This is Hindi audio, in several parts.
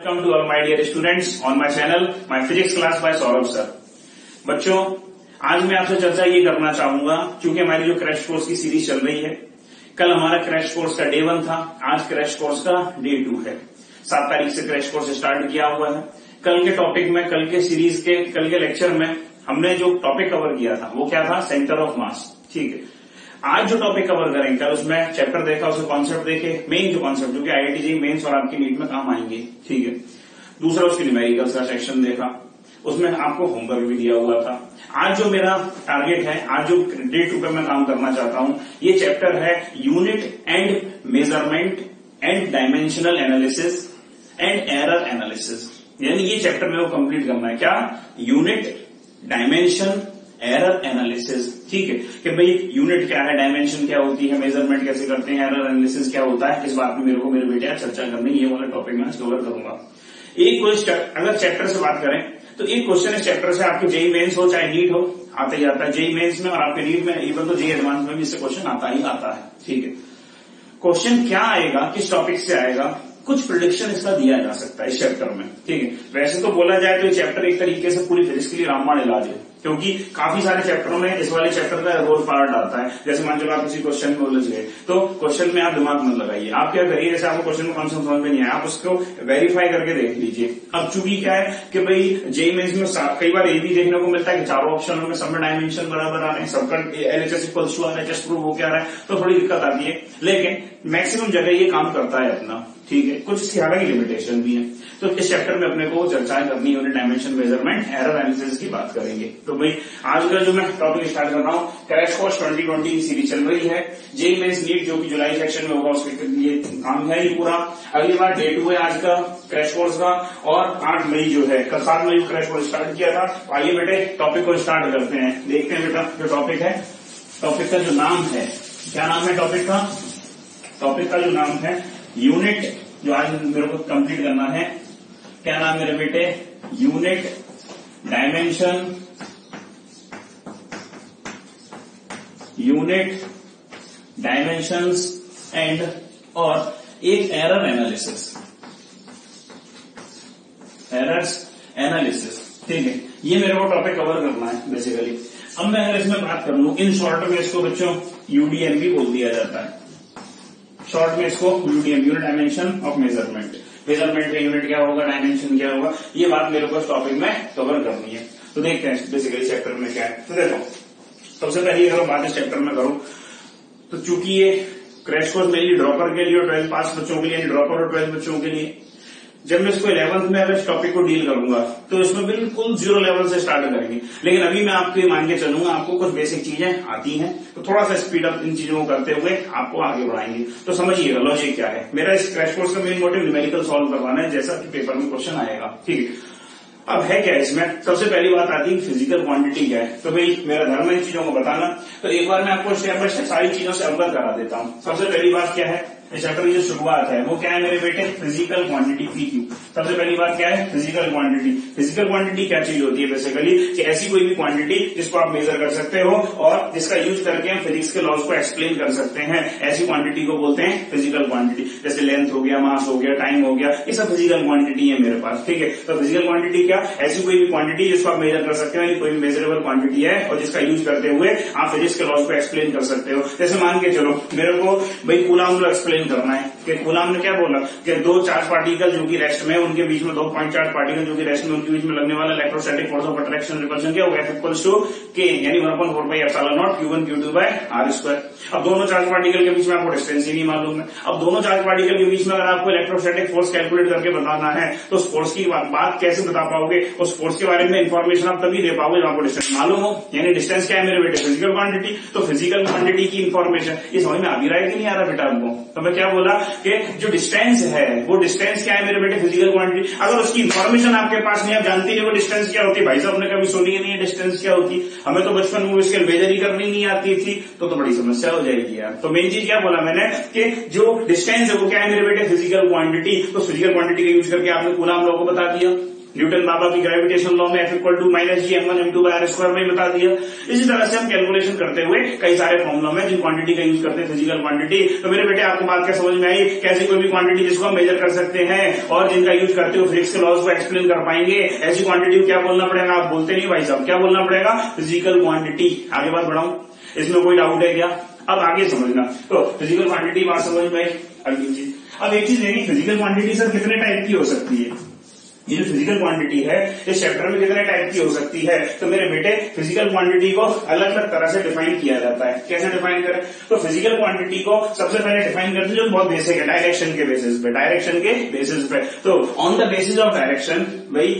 Welcome to all my dear students on my channel, my physics class by Saurabh sir बच्चों आज मैं आपसे चर्चा ये करना चाहूँगा क्योंकि हमारी जो क्रैश कोर्स की सीरीज़ चल रही है कल हमारा क्रैश कोर्स का डे वन था आज क्रैश कोर्स का डे टू है। सात तारीख से क्रैश कोर्स स्टार्ट किया हुआ है। कल के टॉपिक में कल के सीरीज़ के कल के लेक्चर में हमने जो टॉपिक कवर किया था वो क्या था? सेंटर ऑफ़ मास ठीक है। आज जो टॉपिक कवर करेंगे, कल उसमें चैप्टर देखा उसके कॉन्सेप्ट देखे मेन जो कॉन्सेप्ट जो कि आईआईटी जी मेन्स और आपकी नीट में काम आएँगे, ठीक है? दूसरा उसके न्यूमेरिकल्स का सेक्शन देखा, उसमें आपको होमवर्क भी दिया हुआ था। आज जो मेरा टारगेट है, आज जो डे टू पे मैं काम करना चाहता हूँ, ये चैप्टर है unit and measurement and dimensional analysis and error analysis यानी ये चैप्टर मेरे को कंप्लीट करना है। क्या? यूनिट डायमेंशन एरर एनालिसिस ठीक है कि भाई यूनिट क्या है डायमेंशन क्या होती है मेज़रमेंट कैसे करते हैं एरर एनालिसिस क्या होता है, इस बात में मेरे को, मेरे बेटे चर्चा करनी ये वाला टॉपिक मैं कवर करूँगा। एक क्वेश्चन अगर चैप्टर से बात करें तो एक क्वेश्चन इस चैप्टर से आपके जेई मेन्स हो, चाहे नीट हो, आता ही आता है जेई मेन्स में, और आपके नीट में इवन तो जेई एडवांस में भी इससे क्वेश्चन आता ही आता है, ठीक है। क्वेश्चन क्या आएगा, किस टॉपिक से आएगा, कुछ प्रिडिक्शन इसका दिया जा सकता है इस चैप्टर में, ठीक है। वैसे तो बोला जाए तो ये चैप्टर एक तरीके से पूरी फिजिक्स के लिए रामबाण इलाज है। क्योंकि काफ़ी सारे चैप्टरों में इस वाले चैप्टर का रोल पार्ट आता है। जैसे मान चलो आप किसी क्वेश्चन में उलझ गए तो क्वेश्चन में आप दिमाग मत लगाइए। आप क्या करिए, जैसे आपको क्वेश्चन में कॉन्सेप्ट समझ में नहीं आया, आप उसको वेरीफाई करके देख लीजिए। अब चूँकि क्या है कि भाई जेई मेन्स में कई बार ये भी देखने को मिलता है कि चारों ऑप्शनों में सब डायमेंशन बराबर आ रहे हैं, सबका LHS equals to LHS prove हो क्या रहा है तो थोड़ी दिक्कत आती है। लेकिन मैक्सिमम जगह ये काम करता है अपना, ठीक है? कुछ इसकी हालाँकि लिमिटेशन भी है। तो इस चैप्टर में अपने को चर्चाएँ करनी है डायमेंशन मेज़रमेंट एरर एनालिसिस की बात करेंगे। तो भाई, आज का जो मैं टॉपिक स्टार्ट कर रहा हूँ क्रैश कोर्स ट्वेंटी ट्वेंटी की सीरीज़ चल रही है। जेई मेन्स नीट जो कि जुलाई सेक्शन में होगा, उसके लिए काम है ये पूरा। अगली बार डेट टू है आज का क्रैश कोर्स का, और आठ मई जो है, कल सात मई क्रैश कोर्स स्टार्ट किया था। तो आइए बेटे टॉपिक को स्टार्ट करते हैं। देखते हैं बेटा, जो टॉपिक है। टॉपिक का जो नाम है, क्या नाम है टॉपिक का? टॉपिक का जो नाम है यूनिट जो आज मेरे को कंप्लीट करना है। क्या नाम मेरे बेटे? Unit dimension unit dimensions and और एक एरर एनालिसिस एरर्स एनालिसिस ठीक है. ये मेरे को टॉपिक कवर करना है बेसिकली अब मैं अगर इसमें बात कर लू, इन शॉर्ट में इसको बच्चों यूडीएम भी बोल दिया जाता है. शॉर्ट में इसको UDM unit dimension of measurement measurement का यूनिट क्या होगा डायमेंशन क्या होगा? ये बात मेरे को इस टॉपिक में कवर करनी है. तो देखते हैं बेसिकली चैप्टर में क्या है. तो देखो सबसे पहले अगर बात इस चैप्टर में करूँ तो चूँकि ये क्रैश कोर्स मेरे लिए ड्रॉपर के लिए और ट्वेल्थ पास बच्चों के लिए ड्रॉपर और ट्वेल्थ बच्चों के लिए, जब मैं इसको इलेवंथ में अगर इस टॉपिक को डील करूँगा तो इसमें बिल्कुल ज़ीरो लेवल से स्टार्ट करेंगे। लेकिन अभी मैं आपको ये मान के चलूँगा, आपको कुछ बेसिक चीज़ें आती हैं तो थोड़ा सा स्पीड अप इन चीज़ों को करते हुए आपको आगे बढ़ाएँगे। तो समझिएगा लॉजिक क्या है? मेरा इस क्रैश कोर्स का मेन मोटिव न्यूमेरिकल सॉल्व करवाना है, जैसा कि पेपर में क्वेश्चन आएगा। ठीक है। अब है क्या इसमें? सबसे पहली बात आती है फ़िज़िकल क्वांटिटी क्या है? तो भाई, मेरा धर्म है इन चीज़ों को बताना। तो एक बार मैं आपको स्टेप बाय स्टेप सारी चीज़ों से अवगत करा देता हूँ। सबसे पहली बात क्या है? इस चैप्टर की जो शुरुआत है, वो क्या है मेरे बेटे? फ़िज़िकल क्वांटिटी पी क्यू सबसे पहली बात क्या है? फ़िज़िकल क्वांटिटी फ़िज़िकल क्वांटिटी क्या चीज़ होती है बेसिकली कि ऐसी कोई भी क्वांटिटी जिसको आप मेजर कर सकते हो और जिसका यूज़ करके हम फिजिक्स के लॉज को एक्सप्लेन कर सकते हैं। ऐसी क्वांटिटी को बोलते हैं फ़िज़िकल क्वांटिटी जैसे लेंथ हो गया मास हो गया टाइम हो गया, ये सब फ़िज़िकल क्वांटिटी है मेरे पास, ठीक है? तो फ़िज़िकल क्वांटिटी क्या? ऐसी कोई भी क्वांटिटी जिसको आप मेजर कर सकते हो कोई भी मेजरेबल क्वांटिटी है और जिसका यूज़ करते हुए आप फिजिक्स के लॉज को एक्सप्लेन कर सकते हो। जैसे मान के चलो, मेरे को भाई कूलाम एक्सप्लेन करना है। कि गुलाम ने क्या बोला? कि दो चार्ज पार्टिकल जो कि रेस्ट में, उनके बीच में दो पॉइंट चार्ज पार्टिकल जो कि रेस्ट में, उनके बीच में लगने वाला electrostatic force of attraction repulsion क्या होगा इक्वल्स टू के यानी one point four by epsilon naught Q one Q two by R square अब दोनों चार्ज पार्टिकल के बीच में आपको डिस्टेंस ही नहीं मालूम है। अब दोनों चार्ज पार्टिकल के बीच में अगर आपको इलेक्ट्रोस्टैटिक फोर्स कैलकुलेट करके बताना है तो उस फोर्स की बात कैसे बता पाओगे? उस फोर्स के बारे में इन्फॉर्मेशन आप तभी दे पाओगे आपको डिस्टेंस मालूम हो। यानी डिस्टेंस क्या है मेरे बेटे? फ़िज़िकल क्वांटिटी तो फ़िज़िकल क्वांटिटी की इन्फॉर्मेशन ये समझ में आ भी रहा है कि नहीं आ रहा बेटा आपको? तो मैं क्या बोला? कि जो डिस्टेंस है, वो डिस्टेंस क्या है मेरे बेटे फ़िज़िकल क्वांटिटी अगर उसकी इन्फॉर्मेशन आपके पास नहीं आप जानती नहीं वो डिस्टेंस क्या होती भाई साहब ने कभी सुनी नहीं है डिस्टेंस क्या होती? हमें तो बचपन में इसके मेजर ही करनी नहीं आती थी तो तो बड़ी समस्या हो जाएगी यार। तो मेन चीज़ क्या बोला मैंने कि जो डिस्टेंस है, वो क्या है मेरे बेटे? फ़िज़िकल क्वांटिटी तो फ़िज़िकल क्वांटिटी का यूज़ करके आपने पूरा हम लोगों को बता दिया। न्यूटन बाबा की ग्रेविटेशन लॉ में F equal to minus G M one M two by R square में बता दिया। इसी तरह से हम कैलकुलेशन करते हुए कई सारे फॉर्मुला में जिन क्वांटिटी का यूज़ करते हैं फ़िज़िकल क्वांटिटी तो मेरे बेटे, आपको बात क्या समझ में आई? कैसी कोई भी क्वांटिटी जिसको हम मेजर कर सकते हैं और जिनका यूज़ करते हुए फिजिक्स के लॉज को एक्सप्लेन कर पाएँगे, ऐसी क्वांटिटी को क्या बोलना पड़ेगा? आप बोलते नहीं भाई साहब, क्या बोलना पड़ेगा? फ़िज़िकल क्वांटिटी आगे बात बढ़ाऊ? इसमें कोई डाउट है क्या? अब आगे समझना। तो फ़िज़िकल क्वांटिटी बात समझ में आई? अगली चीज़ अब एक चीज़ देखिए फ़िज़िकल क्वांटिटी सर कितने टाइप की हो सकती है? ये जो फ़िज़िकल क्वांटिटी है, इस चैप्टर में कितने टाइप की हो सकती है? तो मेरे बेटे फ़िज़िकल क्वांटिटी को अलग अलग तरह से डिफाइन किया जाता है। कैसे डिफाइन करें? तो फ़िज़िकल क्वांटिटी को सबसे पहले डिफाइन करते हैं जो बहुत बेसिक है डायरेक्शन के बेसिस पे डायरेक्शन के बेसिस पे। तो on the basis of direction भाई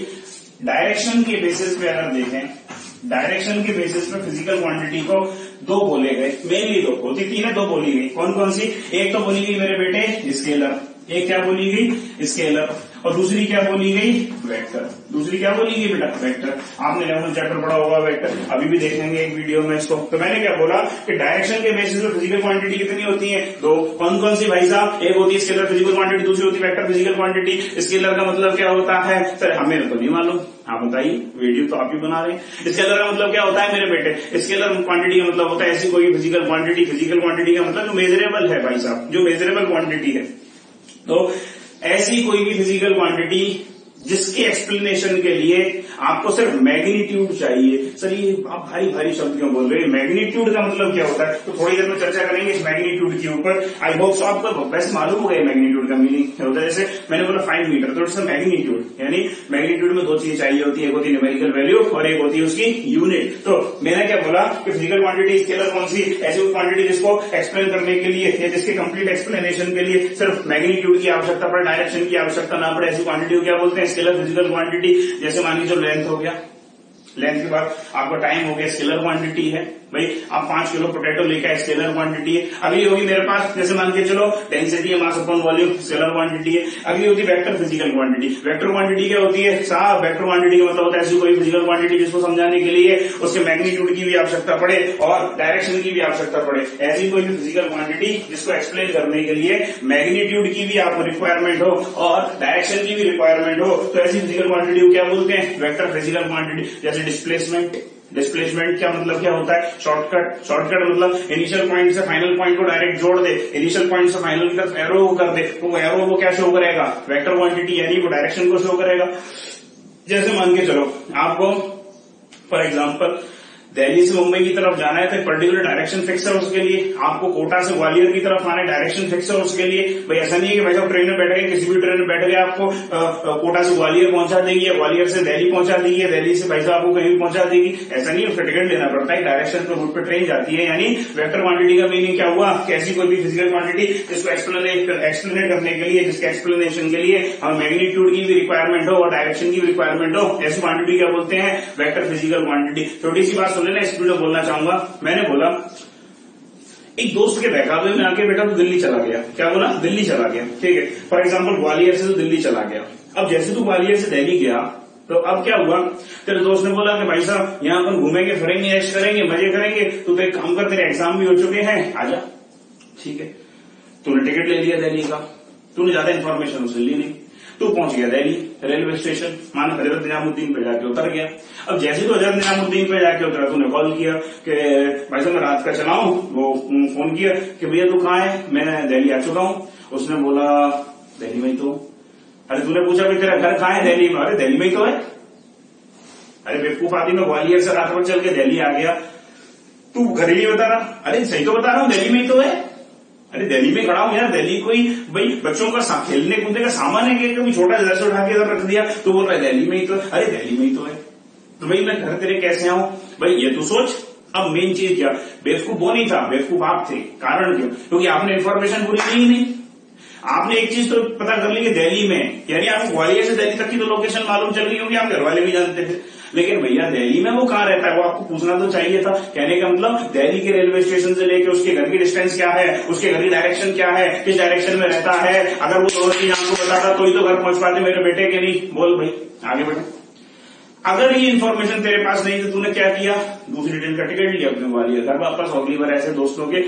डायरेक्शन के बेसिस पे अगर देखें डायरेक्शन के बेसिस पे फ़िज़िकल क्वांटिटी को दो बोले गए मेनली दो होती तीन है, दो बोली गई। कौन कौन सी? एक तो बोली गई मेरे बेटे स्केलर एक क्या बोली गई? स्केलर और दूसरी क्या बोली गई? वेक्टर दूसरी क्या बोली गई बेटा? वेक्टर आपने इलेवन चैप्टर पढ़ा होगा वेक्टर अभी भी देखेंगे एक वीडियो में इसको। तो मैंने क्या बोला कि डायरेक्शन के बेसिस पे फ़िज़िकल क्वांटिटी कितनी होती है? दो। कौन कौन सी भाई साहब? एक होती है स्केलर फ़िज़िकल क्वांटिटी दूसरी होती है वेक्टर फ़िज़िकल क्वांटिटी स्केलर का मतलब क्या होता है? सर, हमें तो नहीं मालूम। आप बताइए। वीडियो तो आप ही बना रहे हैं। स्केलर का मतलब क्या होता है मेरे बेटे? स्केलर क्वांटिटी का मतलब होता है ऐसी कोई फ़िज़िकल क्वांटिटी फ़िज़िकल क्वांटिटी का मतलब जो मेजरेबल है भाई साहब, जो मेजरेबल क्वांटिटी है। तो ऐसी कोई भी फ़िज़िकल क्वांटिटी जिसके एक्सप्लेनेशन के लिए आपको सिर्फ़ मैग्नीट्यूड चाहिए। सर, ये आप भारी भारी शब्द क्यों बोल रहे हैं? मैग्नीट्यूड का मतलब क्या होता है? तो थोड़ी देर में चर्चा करेंगे इस मैग्नीट्यूड के ऊपर। आई होप सो आपको वैसे मालूम हो गया मैग्नीट्यूड का मीनिंग क्या होता है। जैसे मैंने बोला फाइव मीटर तो इट्स मैग्नीट्यूड यानी मैग्नीट्यूड में दो चीज़ें चाहिए होती है, एक होती है न्यूमेरिकल वैल्यू और एक होती है उसकी यूनिट तो मैंने क्या बोला कि फ़िज़िकल क्वांटिटी स्केलर कौन सी? ऐसी क्वांटिटी जिसको एक्सप्लेन करने के लिए या जिसके कंप्लीट एक्सप्लेनेशन के लिए सिर्फ़ मैग्नीट्यूड की आवश्यकता पड़े डायरेक्शन की आवश्यकता ना पड़े, ऐसी क्वांटिटी को क्या बोलते हैं? स्केलर फ़िज़िकल क्वांटिटी जैसे मान लीजिए लेंथ हो गया लेंथ के बाद आपका टाइम हो गया स्केलर क्वांटिटी है। भाई, आप पाँच किलो पोटैटो लेकर स्केलर क्वांटिटी है। अगली होगी मेरे पास, जैसे मान के चलो डेंसिटी है mass upon volume scalar quantity है। अगली होती है vector physical quantity vector quantity क्या होती है? साहब वेक्टर क्वांटिटी का मतलब होता है ऐसी कोई फ़िज़िकल क्वांटिटी जिसको समझाने के लिए उसके मैग्नीट्यूड की भी आवश्यकता पड़े और डायरेक्शन की भी आवश्यकता पड़े। ऐसी कोई भी फ़िज़िकल क्वांटिटी जिसको एक्सप्लेन करने के लिए मैग्नीट्यूड की भी आपको रिक्वायरमेंट हो और डायरेक्शन की भी रिक्वायरमेंट हो तो ऐसी फ़िज़िकल क्वांटिटी को क्या बोलते हैं? वेक्टर फ़िज़िकल क्वांटिटी जैसे डिस्प्लेसमेंट डिस्प्लेसमेंट क्या मतलब क्या होता है? शॉर्टकट शॉर्टकट मतलब इनिशियल पॉइंट से फाइनल पॉइंट को डायरेक्ट जोड़ दे। इनिशियल पॉइंट से फाइनल की तरफ़ एरो कर दे। तो एरो वो क्या शो करेगा? वेक्टर क्वांटिटी यानी वो डायरेक्शन को शो करेगा। जैसे मान के चलो, आपको फॉर एग्ज़ाम्पल दिल्ली से मुंबई की तरफ़ जाना है तो पर्टिकुलर डायरेक्शन फिक्स है उसके लिए। आपको कोटा से ग्वालियर की तरफ़ आना है डायरेक्शन फिक्स है उसके लिए। भाई, ऐसा नहीं है कि भाई साहब ट्रेन में बैठ गए, किसी भी ट्रेन में बैठ गए, आपको कोटा से ग्वालियर पहुँचा देगी या ग्वालियर से दिल्ली पहुँचा देगी या दिल्ली से भाई साहब आपको कहीं पहुँचा देगी। ऐसा नहीं उसका टिकट लेना पड़ता है। डायरेक्शन पे रूट पे ट्रेन जाती है। यानी वेक्टर क्वांटिटी का मीनिंग क्या हुआ? कैसी कोई भी फ़िज़िकल क्वांटिटी जिसको एक्सप्लेनेट करने के लिए, जिसके एक्सप्लेनेशन के लिए हमें मैग्नीट्यूड की भी रिक्वायरमेंट हो और डायरेक्शन की भी रिक्वायरमेंट हो, ऐसी क्वांटिटी क्या बोलते हैं? वेक्टर फ़िज़िकल क्वांटिटी छोटी सी बात सुन लेना इस वीडियो बोलना चाहूँगा। मैंने बोला, एक दोस्त के बहकावे में आके बेटा तो दिल्ली चला गया। क्या बोला? दिल्ली चला गया। ठीक है। फॉर एग्ज़ाम्पल ग्वालियर से तो दिल्ली चला गया। अब जैसे तू ग्वालियर से दिल्ली गया तो अब क्या हुआ? तेरे दोस्त ने बोला कि भाई साहब, यहाँ अपन घूमेंगे, फिरेंगे ऐश करेंगे, मज़े करेंगे। तू तो एक काम कर, तेरे एग्ज़ाम भी हो चुके हैं। आजा ठीक है। तूने टिकट ले लिया दिल्ली का। तूने ज़्यादा इन्फॉर्मेशन उसे ली नहीं। तू पहुँच गया दिल्ली, रेलवे स्टेशन माना हज़रत निजामुद्दीन पे जाके उतर गया। अब जैसे तो हज़रत निजामुद्दीन पे जाके उतरा, तूने कॉल किया कि, भाई साहब, मैं रात का चलाऊं वो फ़ोन किया कि, भैया, तू कहाँ है? मैं दिल्ली आ चुका हूँ। उसने बोला, दिल्ली में ही तो अरे, तूने पूछा भाई तेरा घर कहाँ है दिल्ली में? अरे, दिल्ली में ही तो है। अरे, बेवकूफ़ आदमी, में ग्वालियर से रात भर चल के दिल्ली आ गया। तू घर ही बता रहा? अरे, सही तो बता रहा हूँ, दिल्ली में ही तो है। अरे दिल्ली में खड़ा हूँ यार, दिल्ली कोई भाई बच्चों का खेलने कूदने का सामान है कि कभी छोटा जैसे उठा के इधर रख दिया? तो बोल रहा है, दिल्ली में ही तो अरे दिल्ली में ही तो है। तो भाई मैं घर तेरे कैसे आऊँ? भाई ये तो सोच। अब मेन चीज़ क्या? बेवकूफ़ वो नहीं था, बेवकूफ़ आप थे। कारण क्यों? क्योंकि आपने इन्फॉर्मेशन पूरी ली नहीं। आपने एक चीज़ तो पता कर ली कि दिल्ली में, यानी आपको ग्वालियर से दिल्ली तक की तो लोकेशन मालूम चल गई होगी, आप घर वाले भी जानते थे। लेकिन भैया, दिल्ली में वो कहाँ रहता है, वो आपको पूछना तो चाहिए था। कहने का मतलब दिल्ली के रेलवे स्टेशन से लेके उसके घर की डिस्टेंस क्या है, उसके घर की डायरेक्शन क्या है, किस डायरेक्शन में रहता है? अगर वो दोनों चीज़ आपको बताता तो ही तो घर पहुँच पाते मेरे बेटे के नहीं बोल भाई, आगे बढ़े। अगर ये इन्फॉर्मेशन तेरे पास नहीं तो तूने क्या किया? दूसरी ट्रेन का टिकट लिया अपने वाली घर वापस अगली बार ऐसे दोस्तों के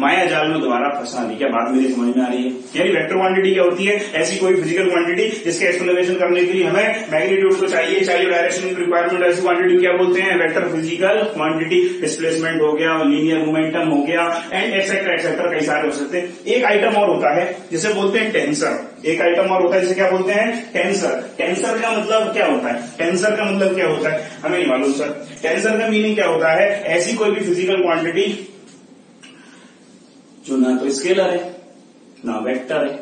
माया जाल में दोबारा फंसा नहीं क्या बात मेरी समझ में आ रही है? यानी वेक्टर क्वांटिटी क्या होती है? ऐसी कोई फ़िज़िकल क्वांटिटी जिसके एक्सप्लेनेशन करने के लिए हमें मैग्नीट्यूड को चाहिए चाहिए डायरेक्शन रिक्वायरमेंट ऐसी क्वांटिटी क्या बोलते हैं? वेक्टर फ़िज़िकल क्वांटिटी डिस्प्लेसमेंट हो गया लीनियर मोमेंटम हो गया एंड एक्सेट्रा एक्सेट्रा कई सारे हो सकते हैं। एक आइटम और होता है, जिसे बोलते हैं टेंसर एक आइटम और होता है, जिसे क्या बोलते हैं? टेंसर टेंसर का मतलब क्या होता है? टेंसर का मतलब क्या होता है? हमें नहीं मालूम सर टेंसर का मीनिंग क्या होता है? ऐसी कोई भी फ़िज़िकल क्वांटिटी जो ना तो स्केलर है, ना वेक्टर है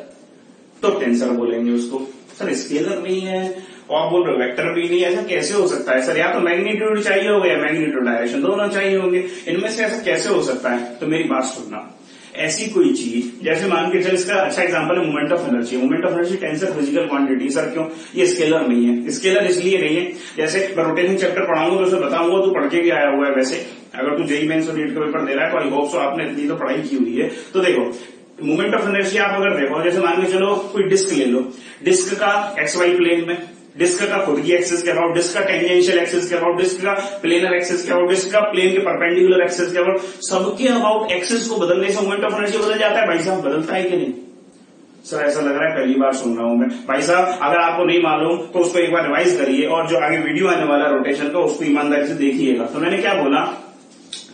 तो टेंसर बोलेंगे उसको. सर स्केलर नहीं है, और बोल रहे वेक्टर भी नहीं ऐसा कैसे हो सकता है? सर या तो मैग्नीट्यूड चाहिए होगा या मैग्नीट्यूड डायरेक्शन दोनों चाहिए होंगे. इनमें से ऐसा कैसे हो सकता है? तो मेरी बात सुनना. ऐसी कोई चीज़, जैसे मान के चल इसका अच्छा एग्जांपल है movement of energy movement of energy tensor physical quantity sir क्यों? ये स्केलर नहीं है. स्केलर इसलिए नहीं है। जैसे मैं रोटेशन चैप्टर पढ़ाऊँगा तो उसे बताऊँगा तो पढ़ के भी आया हुआ है वैसे। अगर तू जेई मेन्स और नीट का पेपर दे रहा है तो आई होप सो आपने इतनी तो पढ़ाई की हुई है। तो देखो मूवमेंट ऑफ़ एनर्जी आप अगर देखो, जैसे मान के चलो कोई डिस्क ले लो। डिस्क का एक्स वाई प्लेन में डिस्क का खुद की एक्सेस के अबाउट डिस्क का टेंजेंशियल एक्सेस के अबाउट डिस्क का प्लेनर एक्सेस के अबाउट डिस्क का प्लेन के परपेंडिकुलर एक्सेस के अबाउट सबके अबाउट एक्सेस को बदलने से मोमेंट ऑफ़ एनर्जी बदल जाता है। भाई साहब, बदलता है कि नहीं? सर, ऐसा लग रहा है पहली बार सुन रहा हूँ मैं। भाई साहब, अगर आपको नहीं मालूम तो उसको एक बार रिवाइज करिए और जो आगे वीडियो आने वाला रोटेशन का, उसको ईमानदारी से देखिएगा। तो मैंने क्या बोला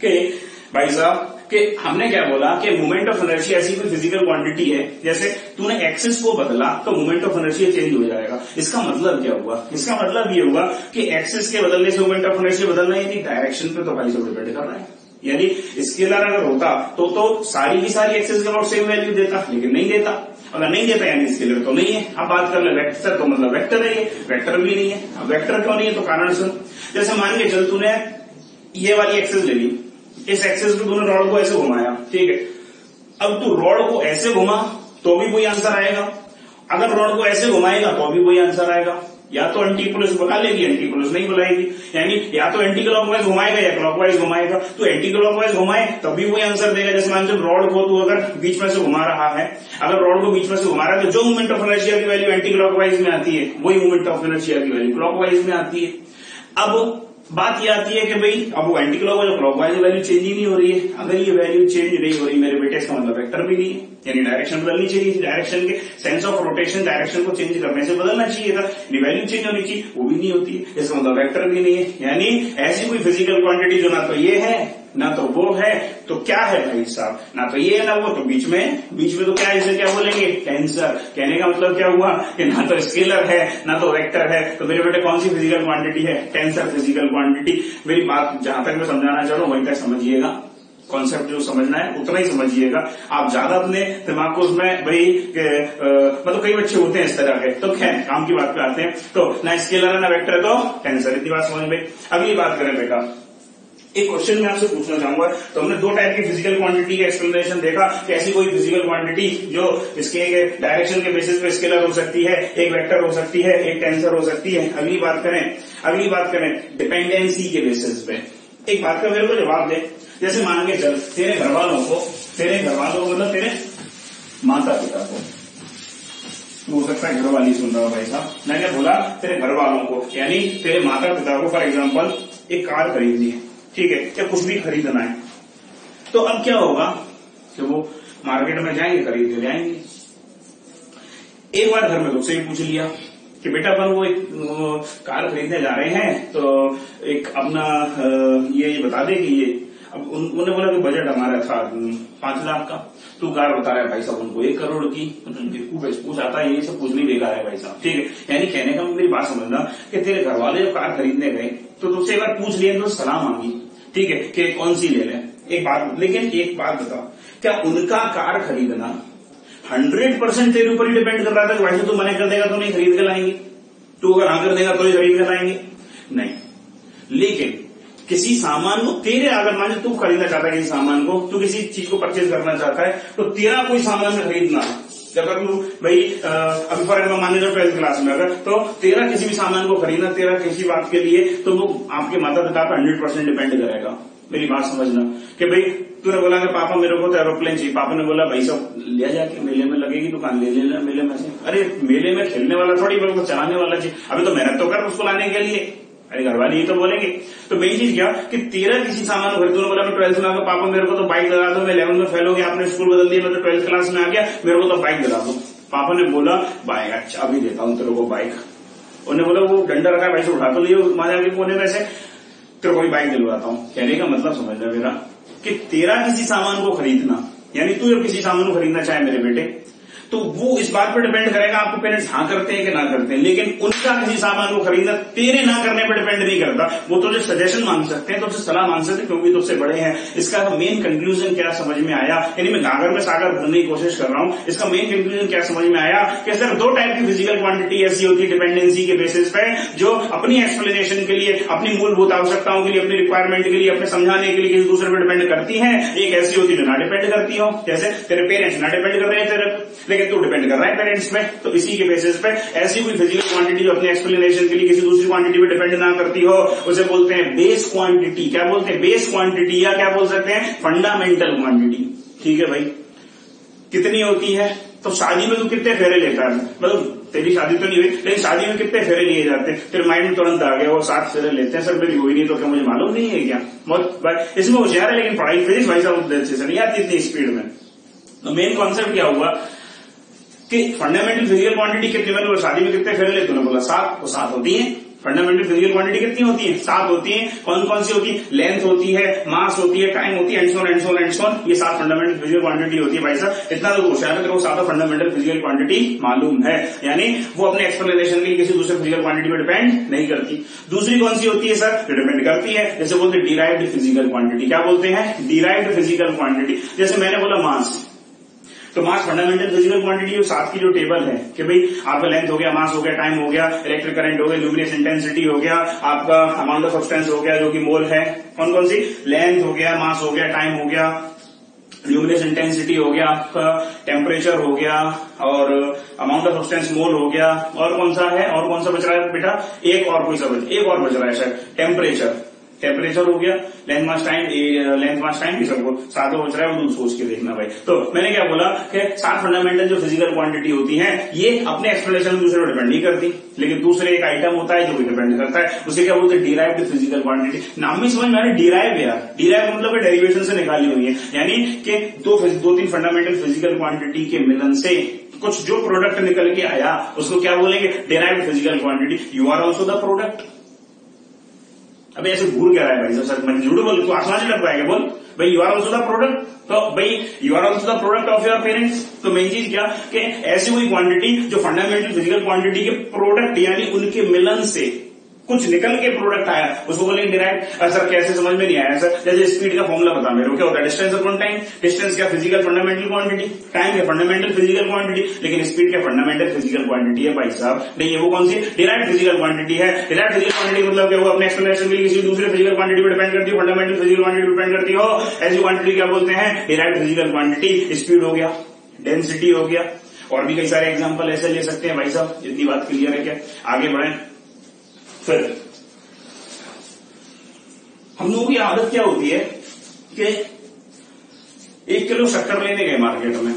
कि, भाई साहब कि हमने क्या बोला कि मूवमेंट ऑफ़ एनर्जी ऐसी कोई फ़िज़िकल क्वांटिटी है, जैसे तूने एक्सिस को बदला तो मूवमेंट ऑफ़ एनर्जी चेंज हो जाएगा। इसका मतलब क्या हुआ? इसका मतलब ये हुआ कि एक्सिस के बदलने से मूवमेंट ऑफ़ एनर्जी बदलना, यानी डायरेक्शन पे तो भाई सब डिपेंड कर रहा है। यानी स्केलर अगर होता तो तो सारी की सारी एक्सेस के अबाउट सेम वैल्यू देता, लेकिन नहीं देता। अगर नहीं देता, यानी स्केलर तो नहीं है। अब बात कर ले वेक्टर तो मतलब वेक्टर है ये। वेक्टर भी नहीं है। अब वेक्टर क्यों नहीं है? तो कारण सुन। जैसे मान के चल, तूने ये वाली एक्सेस ले ली। इस एक्सेस को तूने रॉड को ऐसे घुमाया। ठीक है। अब तू रॉड को ऐसे घुमा तो भी कोई आंसर आएगा। अगर रॉड को ऐसे घुमाएगा तो भी कोई आंसर आएगा। या तो एंटी पुलिस बुला लेगी एंटी पुलिस नहीं बुलाएगी। यानी, या तो एंटी क्लॉकवाइज घुमाएगा या क्लॉकवाइज घुमाएगा। तो एंटी क्लॉकवाइज घुमाए तभी वही आंसर देगा। जैसे मान जब रॉड को तू अगर बीच में से घुमा रहा है, अगर रॉड को बीच में से घुमा रहा है तो जो मूवमेंट ऑफ़ एनर्जिया की वैल्यू एंटी क्लॉकवाइज में आती है, वही मूवमेंट ऑफ़ एनर्जिया की वैल्यू क्लॉकवाइज में आती है। अब बात यह आती है कि भाई, अब वो एंटी क्लॉक जो क्लॉकवाइज वैल्यू चेंज ही नहीं हो रही है। अगर ये वैल्यू चेंज नहीं हो रही, मेरे बेटे, इसका मतलब वेक्टर भी नहीं है। यानी डायरेक्शन बदलनी चाहिए डायरेक्शन के सेंस ऑफ़ रोटेशन डायरेक्शन को चेंज करने से बदलना चाहिए। था वैल्यू चेंज होनी चाहिए, वो भी नहीं होती। है इसका मतलब वैक्टर भी नहीं है। यानी ऐसी कोई फ़िज़िकल क्वांटिटी जो ना तो ये है ना तो वो है तो क्या है भाई साहब? ना तो ये है, ना वो। तो बीच में बीच में तो क्या इसे क्या बोलेंगे? टेंसर कहने का मतलब क्या हुआ? कि ना तो स्केलर है, ना तो वेक्टर है। तो मेरे बेटे कौन सी फ़िज़िकल क्वांटिटी है? टेंसर फ़िज़िकल क्वांटिटी मेरी बात जहाँ तक मैं समझाना चाह रहा हूँ, वहीं तक समझिएगा। कॉन्सेप्ट जो समझना है, उतना ही समझिएगा। आप ज़्यादा अपने दिमाग को उसमें भाई मतलब कई बच्चे होते हैं इस तरह के। तो खैर, काम की बात पे आते हैं। तो ना स्केलर है, ना वेक्टर है तो टेंसर इतनी बात समझ में? अगली बात करें बेटा। एक क्वेश्चन मैं आपसे पूछना चाहूँगा। तो हमने दो टाइप की फ़िज़िकल क्वांटिटी का एक्सप्लेनेशन देखा कि ऐसी कोई फ़िज़िकल क्वांटिटी जो इसके डायरेक्शन के बेसिस पे स्केलर हो सकती है, एक वेक्टर हो सकती है, एक टेंसर हो सकती है। अगली बात करें, अगली बात करें डिपेंडेंसी के बेसिस पे। एक बात का मेरे को जवाब दे। जैसे मान के चल, तेरे घर वालों को, तेरे घर वालों को मतलब तेरे माता पिता को। हो सकता है घर वाली सुन रहा हो भाई साहब। मैंने बोला, तेरे घर वालों को, यानी तेरे माता पिता को फॉर एग्ज़ाम्पल एक कार खरीदनी है। ठीक है, या कुछ भी खरीदना है। तो अब क्या होगा? कि वो मार्केट में जाएँगे खरीद के जाएँगे। एक बार घर में भी पूछ लिया कि बेटा अपन वो एक कार खरीदने जा रहे हैं तो एक अपना ये बता दे कि ये, अब उन्होंने बोला कि बजट हमारा था पाँच लाख का। तू कार बता रहा है भाई साहब, उनको एक करोड़ की। पूछ आता है, ये सब कुछ नहीं बेकार है भाई साहब। ठीक है, यानी कहने का मेरी बात समझना कि तेरे घर वाले जो कार खरीदने गए तो तुझसे एक बार पूछ लिया तो सलाह मांगी। ठीक है, कि कौन सी ले लें? एक बात, लेकिन एक बात बताओ, क्या उनका कार खरीदना हंड्रेड परसेंट तेरे ऊपर ही डिपेंड कर रहा था कि भाई तू मना कर देगा तो नहीं खरीद कर लाएँगे? तू अगर हाँ कर देगा तो ही खरीद कर लाएँगे। नहीं। लेकिन किसी सामान को, तेरे अगर मान तू खरीदना चाहता है किसी सामान को? तू किसी चीज़ को परचेज करना चाहता है तो तेरा कोई सामान खरीदना जब भाई अभी फॉर एग्ज़ाम्पल मान लीजिए ट्वेल्थ क्लास में अगर तो तेरा किसी भी सामान को खरीदना, तेरा किसी बात के लिए तो वो आपके माता पिता पर हंड्रेड परसेंट डिपेंड करेगा। मेरी बात समझना। कि भाई, तूने बोला कि पापा मेरे को तो एरोप्लेन चाहिए। पापा ने बोला, भाई, सब लिया जाके मेले में लगेगी दुकान, ले लेना मेले में से। अरे, मेले में खेलने वाला थोड़ी, मेरे चलाने वाला चाहिए। अभी तो मेहनत तो कर उसको लाने के लिए। अरे घर वाले ये तो बोलेंगे। तो मेन चीज़ क्या? कि तेरा किसी सामान खरीद तूने बोला, मैं ट्वेल्थ में आकर पापा, मेरे को तो बाइक दिला दो, मैं इलेवन में फेल हो गया, आपने स्कूल बदल दिया, मैं तो ट्वेल्थ क्लास में आ गया, मेरे को तो बाइक दिला दो। पापा ने बोला बाइक अच्छा अभी देता हूँ तेरे को बाइक उन्होंने बोला, वो डंडा रखा है भाई से उठा तो लियो माँ जाके कोने में से। तेरे को बाइक दिलवाता हूँ। कहने का मतलब समझ रहा मेरा? कि तेरा किसी सामान को खरीदना, यानी तू जब किसी सामान को खरीदना चाहे मेरे बेटे तो वो इस बात पर डिपेंड करेगा आपको पेरेंट्स हाँ करते हैं कि ना करते हैं। लेकिन उनका किसी सामान को खरीदना, तेरे ना करने पर डिपेंड नहीं करता। वो तो जो सजेशन मांग सकते हैं तो उससे सलाह मांग सकते हैं क्योंकि तुझसे बड़े हैं। इसका मेन कंक्लूजन क्या समझ में आया? यानी मैं गागर में सागर भरने की कोशिश कर रहा हूँ। इसका मेन कंक्लूजन क्या समझ में आया? कि सर दो टाइप की फ़िज़िकल क्वांटिटी ऐसी होती है डिपेंडेंसी के बेसिस पे, जो अपनी एक्सप्लेनेशन के लिए, अपनी मूलभूत आवश्यकताओं के लिए, अपनी रिक्वायरमेंट के लिए, अपने समझाने के लिए किसी दूसरे पर डिपेंड करती है। एक ऐसी होती है जो ना डिपेंड करती हो। जैसे तेरे पेरेंट्स ना डिपेंड कर रहे हैं तेरे लेकिन तू डिपेंड कर रहा है पेरेंट्स पे तो इसी के बेसिस पे ऐसी कोई फ़िज़िकल क्वांटिटी जो अपने एक्सप्लेनेशन के लिए किसी दूसरी क्वांटिटी पे डिपेंड ना करती हो, उसे बोलते हैं बेस क्वांटिटी क्या बोलते हैं? बेस क्वांटिटी या क्या बोल सकते हैं? फंडामेंटल क्वांटिटी ठीक है भाई। कितनी होती है? तो शादी में तू कितने फेरे लेता है? मतलब तेरी शादी तो नहीं हुई, लेकिन शादी में कितने फेरे लिए जाते हैं? तेरे माइंड में तुरंत आ गया, वो सात फेरे लेते हैं सर मेरी हुई नहीं तो क्या मुझे मालूम नहीं है क्या? बहुत इसमें होशियार है, लेकिन पढ़ाई फिजिक्स भाई साहब अच्छे से नहीं आती इतनी स्पीड में। तो मेन कॉन्सेप्ट क्या हुआ? कि फंडामेंटल फ़िज़िकल क्वांटिटी कितनी मैंने शादी में कितने फेरे लेते बोला, सात। वो सात होती है। फंडामेंटल फ़िज़िकल क्वांटिटी कितनी होती है? सात होती है। कौन कौन सी होती है? लेंथ होती है मास होती है टाइम होती है एंडसोन एंडसोन एंडसोन ये सात फंडामेंटल फ़िज़िकल क्वांटिटी होती है भाई साहब। इतना तो होशियार है। सातों फंडामेंटल फ़िज़िकल क्वांटिटी मालूम है। यानी वो अपने एक्सप्लेनेशन के लिए किसी दूसरे फ़िज़िकल क्वांटिटी पर डिपेंड नहीं करती। दूसरी कौन सी होती है सर डिपेंड करती है। जैसे बोलते डिराइव्ड फ़िज़िकल क्वांटिटी क्या बोलते हैं? डिराइव्ड फ़िज़िकल क्वांटिटी जैसे मैंने बोला मास तो मास फंडामेंटल फ़िज़िकल क्वांटिटी जो सात की जो टेबल है कि भाई आपका लेंथ हो गया मास हो गया टाइम हो गया इलेक्ट्रिक करंट हो गया ल्यूमिनस इंटेंसिटी हो गया आपका अमाउंट ऑफ़ सब्सटेंस हो गया जो कि मोल है कौन कौन सी लेंथ हो गया मास हो गया टाइम हो गया ल्यूमिनस इंटेंसिटी हो गया आपका टेम्परेचर हो गया और अमाउंट ऑफ़ सब्सटेंस मोल हो गया और कौन सा है और कौन सा बच रहा है बेटा एक और कोई सब एक और बच रहा है शायद टेम्परेचर टेम्परेचर हो गया length mass time length mass time भी सबको सातों बच रहा है वो सोच के देखना भाई। तो मैंने क्या बोला कि सात फंडामेंटल जो फ़िज़िकल क्वांटिटी होती है, ये अपने एक्सप्लेनेशन दूसरे पर डिपेंड नहीं करती। लेकिन दूसरे एक आइटम होता है जो भी डिपेंड करता है। उसे क्या बोलते हैं? डिराइव फ़िज़िकल क्वांटिटी नाम भी समझ में आ रहा है? डिराइव यार। डिराइव मतलब डेरिवेशन से निकाली हुई है। यानी कि दो दो तीन फंडामेंटल फ़िज़िकल क्वांटिटी के मिलन से कुछ जो प्रोडक्ट निकल के आया, उसको क्या बोलेंगे? Derive physical quantity you are also the product अभी ऐसे भूल क्या रहा है भाई सर मैंने झूठ बोल, तू आसमान से लग पाएगा बोल। भाई you are also the product तो भाई you are also the product of your parents तो मेन चीज़ क्या? कि ऐसी कोई क्वांटिटी जो फंडामेंटल फ़िज़िकल क्वांटिटी के प्रोडक्ट यानी उनके मिलन से कुछ निकल के प्रोडक्ट आया, उसको बोलेंगे डिराइव सर, कैसे? समझ में नहीं आया। सर, जैसे स्पीड का फॉर्मुला बता मेरे क्या होता है? डिस्टेंस अपॉन टाइम डिस्टेंस क्या? फ़िज़िकल फंडामेंटल क्वांटिटी टाइम क्या? फंडामेंटल फ़िज़िकल क्वांटिटी लेकिन स्पीड क्या? फंडामेंटल फ़िज़िकल क्वांटिटी है भाई साहब। नहीं वो कौन सी? डिराइव फ़िज़िकल क्वांटिटी है। डिराइव फ़िज़िकल क्वांटिटी मतलब क्या अपने एक्सप्लेनेशन के लिए किसी दूसरे फ़िज़िकल क्वांटिटी पर डिपेंड करती है? फंडामेंटल फ़िज़िकल क्वांटिटी डिपेंड करती हो? ऐसी क्वांटिटी क्या बोलते हैं? डिराइव फ़िज़िकल क्वांटिटी स्पीड हो गया. डेंसिटी हो गया. और भी कई सारे एग्ज़ाम्पल ऐसे ले सकते हैं भाई साहब इतनी बात क्लियर है क्या? आगे बढ़े। फिर हम लोगों की आदत क्या होती है कि एक किलो शक्कर लेने गए मार्केट में,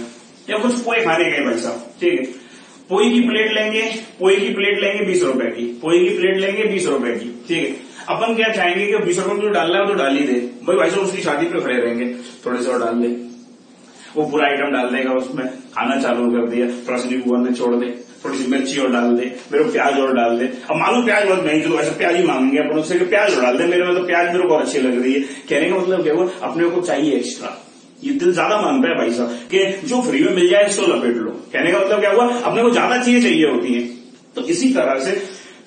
या कुछ पोए खाने गए भाई साहब, ठीक है? पोई की प्लेट लेंगे पोई की प्लेट लेंगे बीस रुपए की पोई की प्लेट लेंगे बीस रुपए की, ठीक है? अपन क्या चाहेंगे कि बीस रुपए में जो डालना है तो डाल ही दे। भाई भाई साहब, उसकी शादी पे खड़े रहेंगे, थोड़े से और डाल दे। वो पूरा आइटम डाल देगा उसमें, खाना चालू कर दिया सी नींबू में छोड़ दे। थोड़ी सी मिर्ची और डाल दे, मेरे को प्याज और डाल दे। अब मालूम प्याज बहुत महँगी तो ऐसे प्याज ही मांगेंगे अपन उससे प्याज और डाल दे। मेरे में तो प्याज मेरे को अच्छी लग रही है। कहने का मतलब क्या हुआ? अपने को चाहिए एक्स्ट्रा ये दिल ज़्यादा माँगता है भाई साहब, कि जो फ्री में मिल जाए, इसको लपेट लो। कहने का मतलब क्या हुआ? अपने को ज़्यादा चीज़ें चाहिए होती है। तो इसी तरह से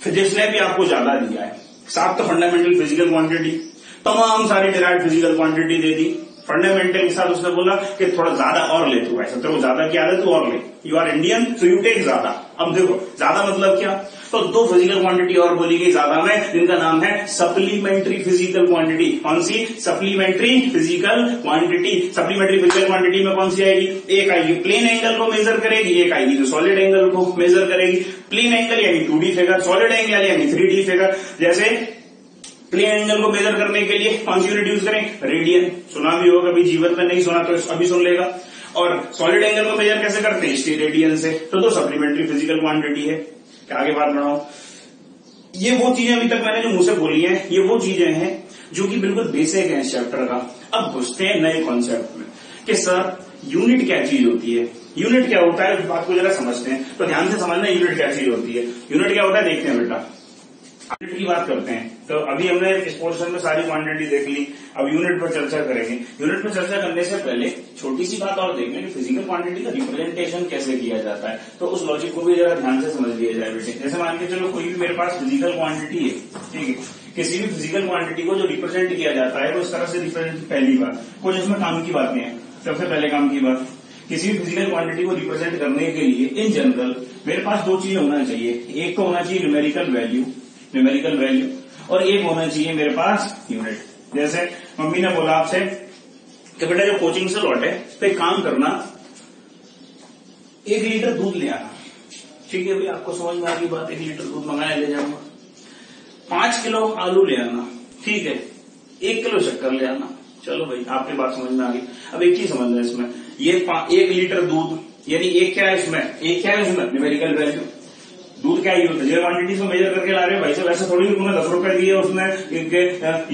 फिजिक्स ने भी आपको ज़्यादा दिया है सात तो फंडामेंटल फ़िज़िकल क्वांटिटी तमाम सारी डिराइव फ़िज़िकल क्वांटिटी दे दी। फंडामेंटल के साथ उसने बोला कि थोड़ा ज़्यादा और ले तू ऐसा तेरे को ज़्यादा की आदत, तू और ले। You are Indian so you take ज़्यादा। अब देखो, ज़्यादा मतलब क्या? तो दो फ़िज़िकल क्वांटिटी और बोली गई ज़्यादा में, जिनका नाम है सप्लीमेंट्री फ़िज़िकल क्वांटिटी कौन सी? Supplementary physical quantity supplementary physical quantity में कौन सी आएगी? एक आएगी प्लेन एंगल को मेजर करेगी, एक आएगी जो सॉलिड एंगल को मेजर करेगी। प्लेन एंगल यानी टू फिगर सॉलिड एंगल यानी थ्री फिगर जैसे प्लेन एंगल को मेजर करने के लिए कौन सी यूनिट यूज़ करें? रेडियन सुना भी होगा, कभी जीवन में नहीं सुना तो अभी सुन लेगा। और सॉलिड एंगल को मेजर कैसे करते हैं? स्टी रेडियन से। तो दो सप्लीमेंट्री फ़िज़िकल क्वांटिटी है। आगे बात बढ़ाओ ये वो चीज़ें अभी तक मैंने जो मुँह से बोली है, ये वो चीज़ें हैं जो कि बिल्कुल बेसिक है इस चैप्टर का। अब घुसते हैं नए कॉन्सेप्ट में। कि सर यूनिट क्या चीज़ होती है? यूनिट क्या होता है? इस बात को जरा समझते हैं। तो ध्यान से समझना यूनिट क्या चीज़ होती है? यूनिट क्या होता है? देखते हैं बेटा। की बात करते हैं। तो अभी हमने इस पोर्शन में सारी क्वांटिटी देख ली, अब यूनिट पर चर्चा करेंगे। यूनिट पर चर्चा करने से पहले छोटी सी बात और देखें कि फ़िज़िकल क्वांटिटी का रिप्रेजेंटेशन कैसे किया जाता है। तो उस लॉजिक को भी जरा ध्यान से समझ लिया जाए बेटे। जैसे मान के चलो कोई भी मेरे पास फ़िज़िकल क्वांटिटी है, ठीक है? किसी भी फ़िज़िकल क्वांटिटी को जो रिप्रेजेंट किया जाता है, वो इस तरह से रिप्रेजेंट पहली बार कुछ इसमें काम की बातें हैं। सबसे पहले काम की बात, किसी भी फ़िज़िकल क्वांटिटी को रिप्रेजेंट करने के लिए इन जनरल मेरे पास दो चीज़ें होना चाहिए। एक तो होना चाहिए न्यूमेरिकल वैल्यू न्यूमेरिकल वैल्यू और एक होना चाहिए मेरे पास यूनिट जैसे मम्मी ने बोला आपसे कि बेटा जो कोचिंग से लौटे पे काम करना, एक लीटर दूध ले आना। ठीक है भाई, आपको समझ में आ रही बात, एक लीटर दूध मंगाया, ले जाऊँगा। पाँच किलो आलू ले आना, ठीक है। एक किलो शक्कर ले आना। चलो भाई, आपकी बात समझ में आ गई। अब एक चीज़ समझ रहे इसमें। ये एक लीटर दूध, यानी एक क्या है इसमें? एक क्या है इसमें? न्यूमेरिकल वैल्यू दूध क्या यूज़ है? क्वांटिटी को मेजर करके ला रहे हो, भाई साहब, ऐसा थोड़ी तुमने दस रुपए दिए उसने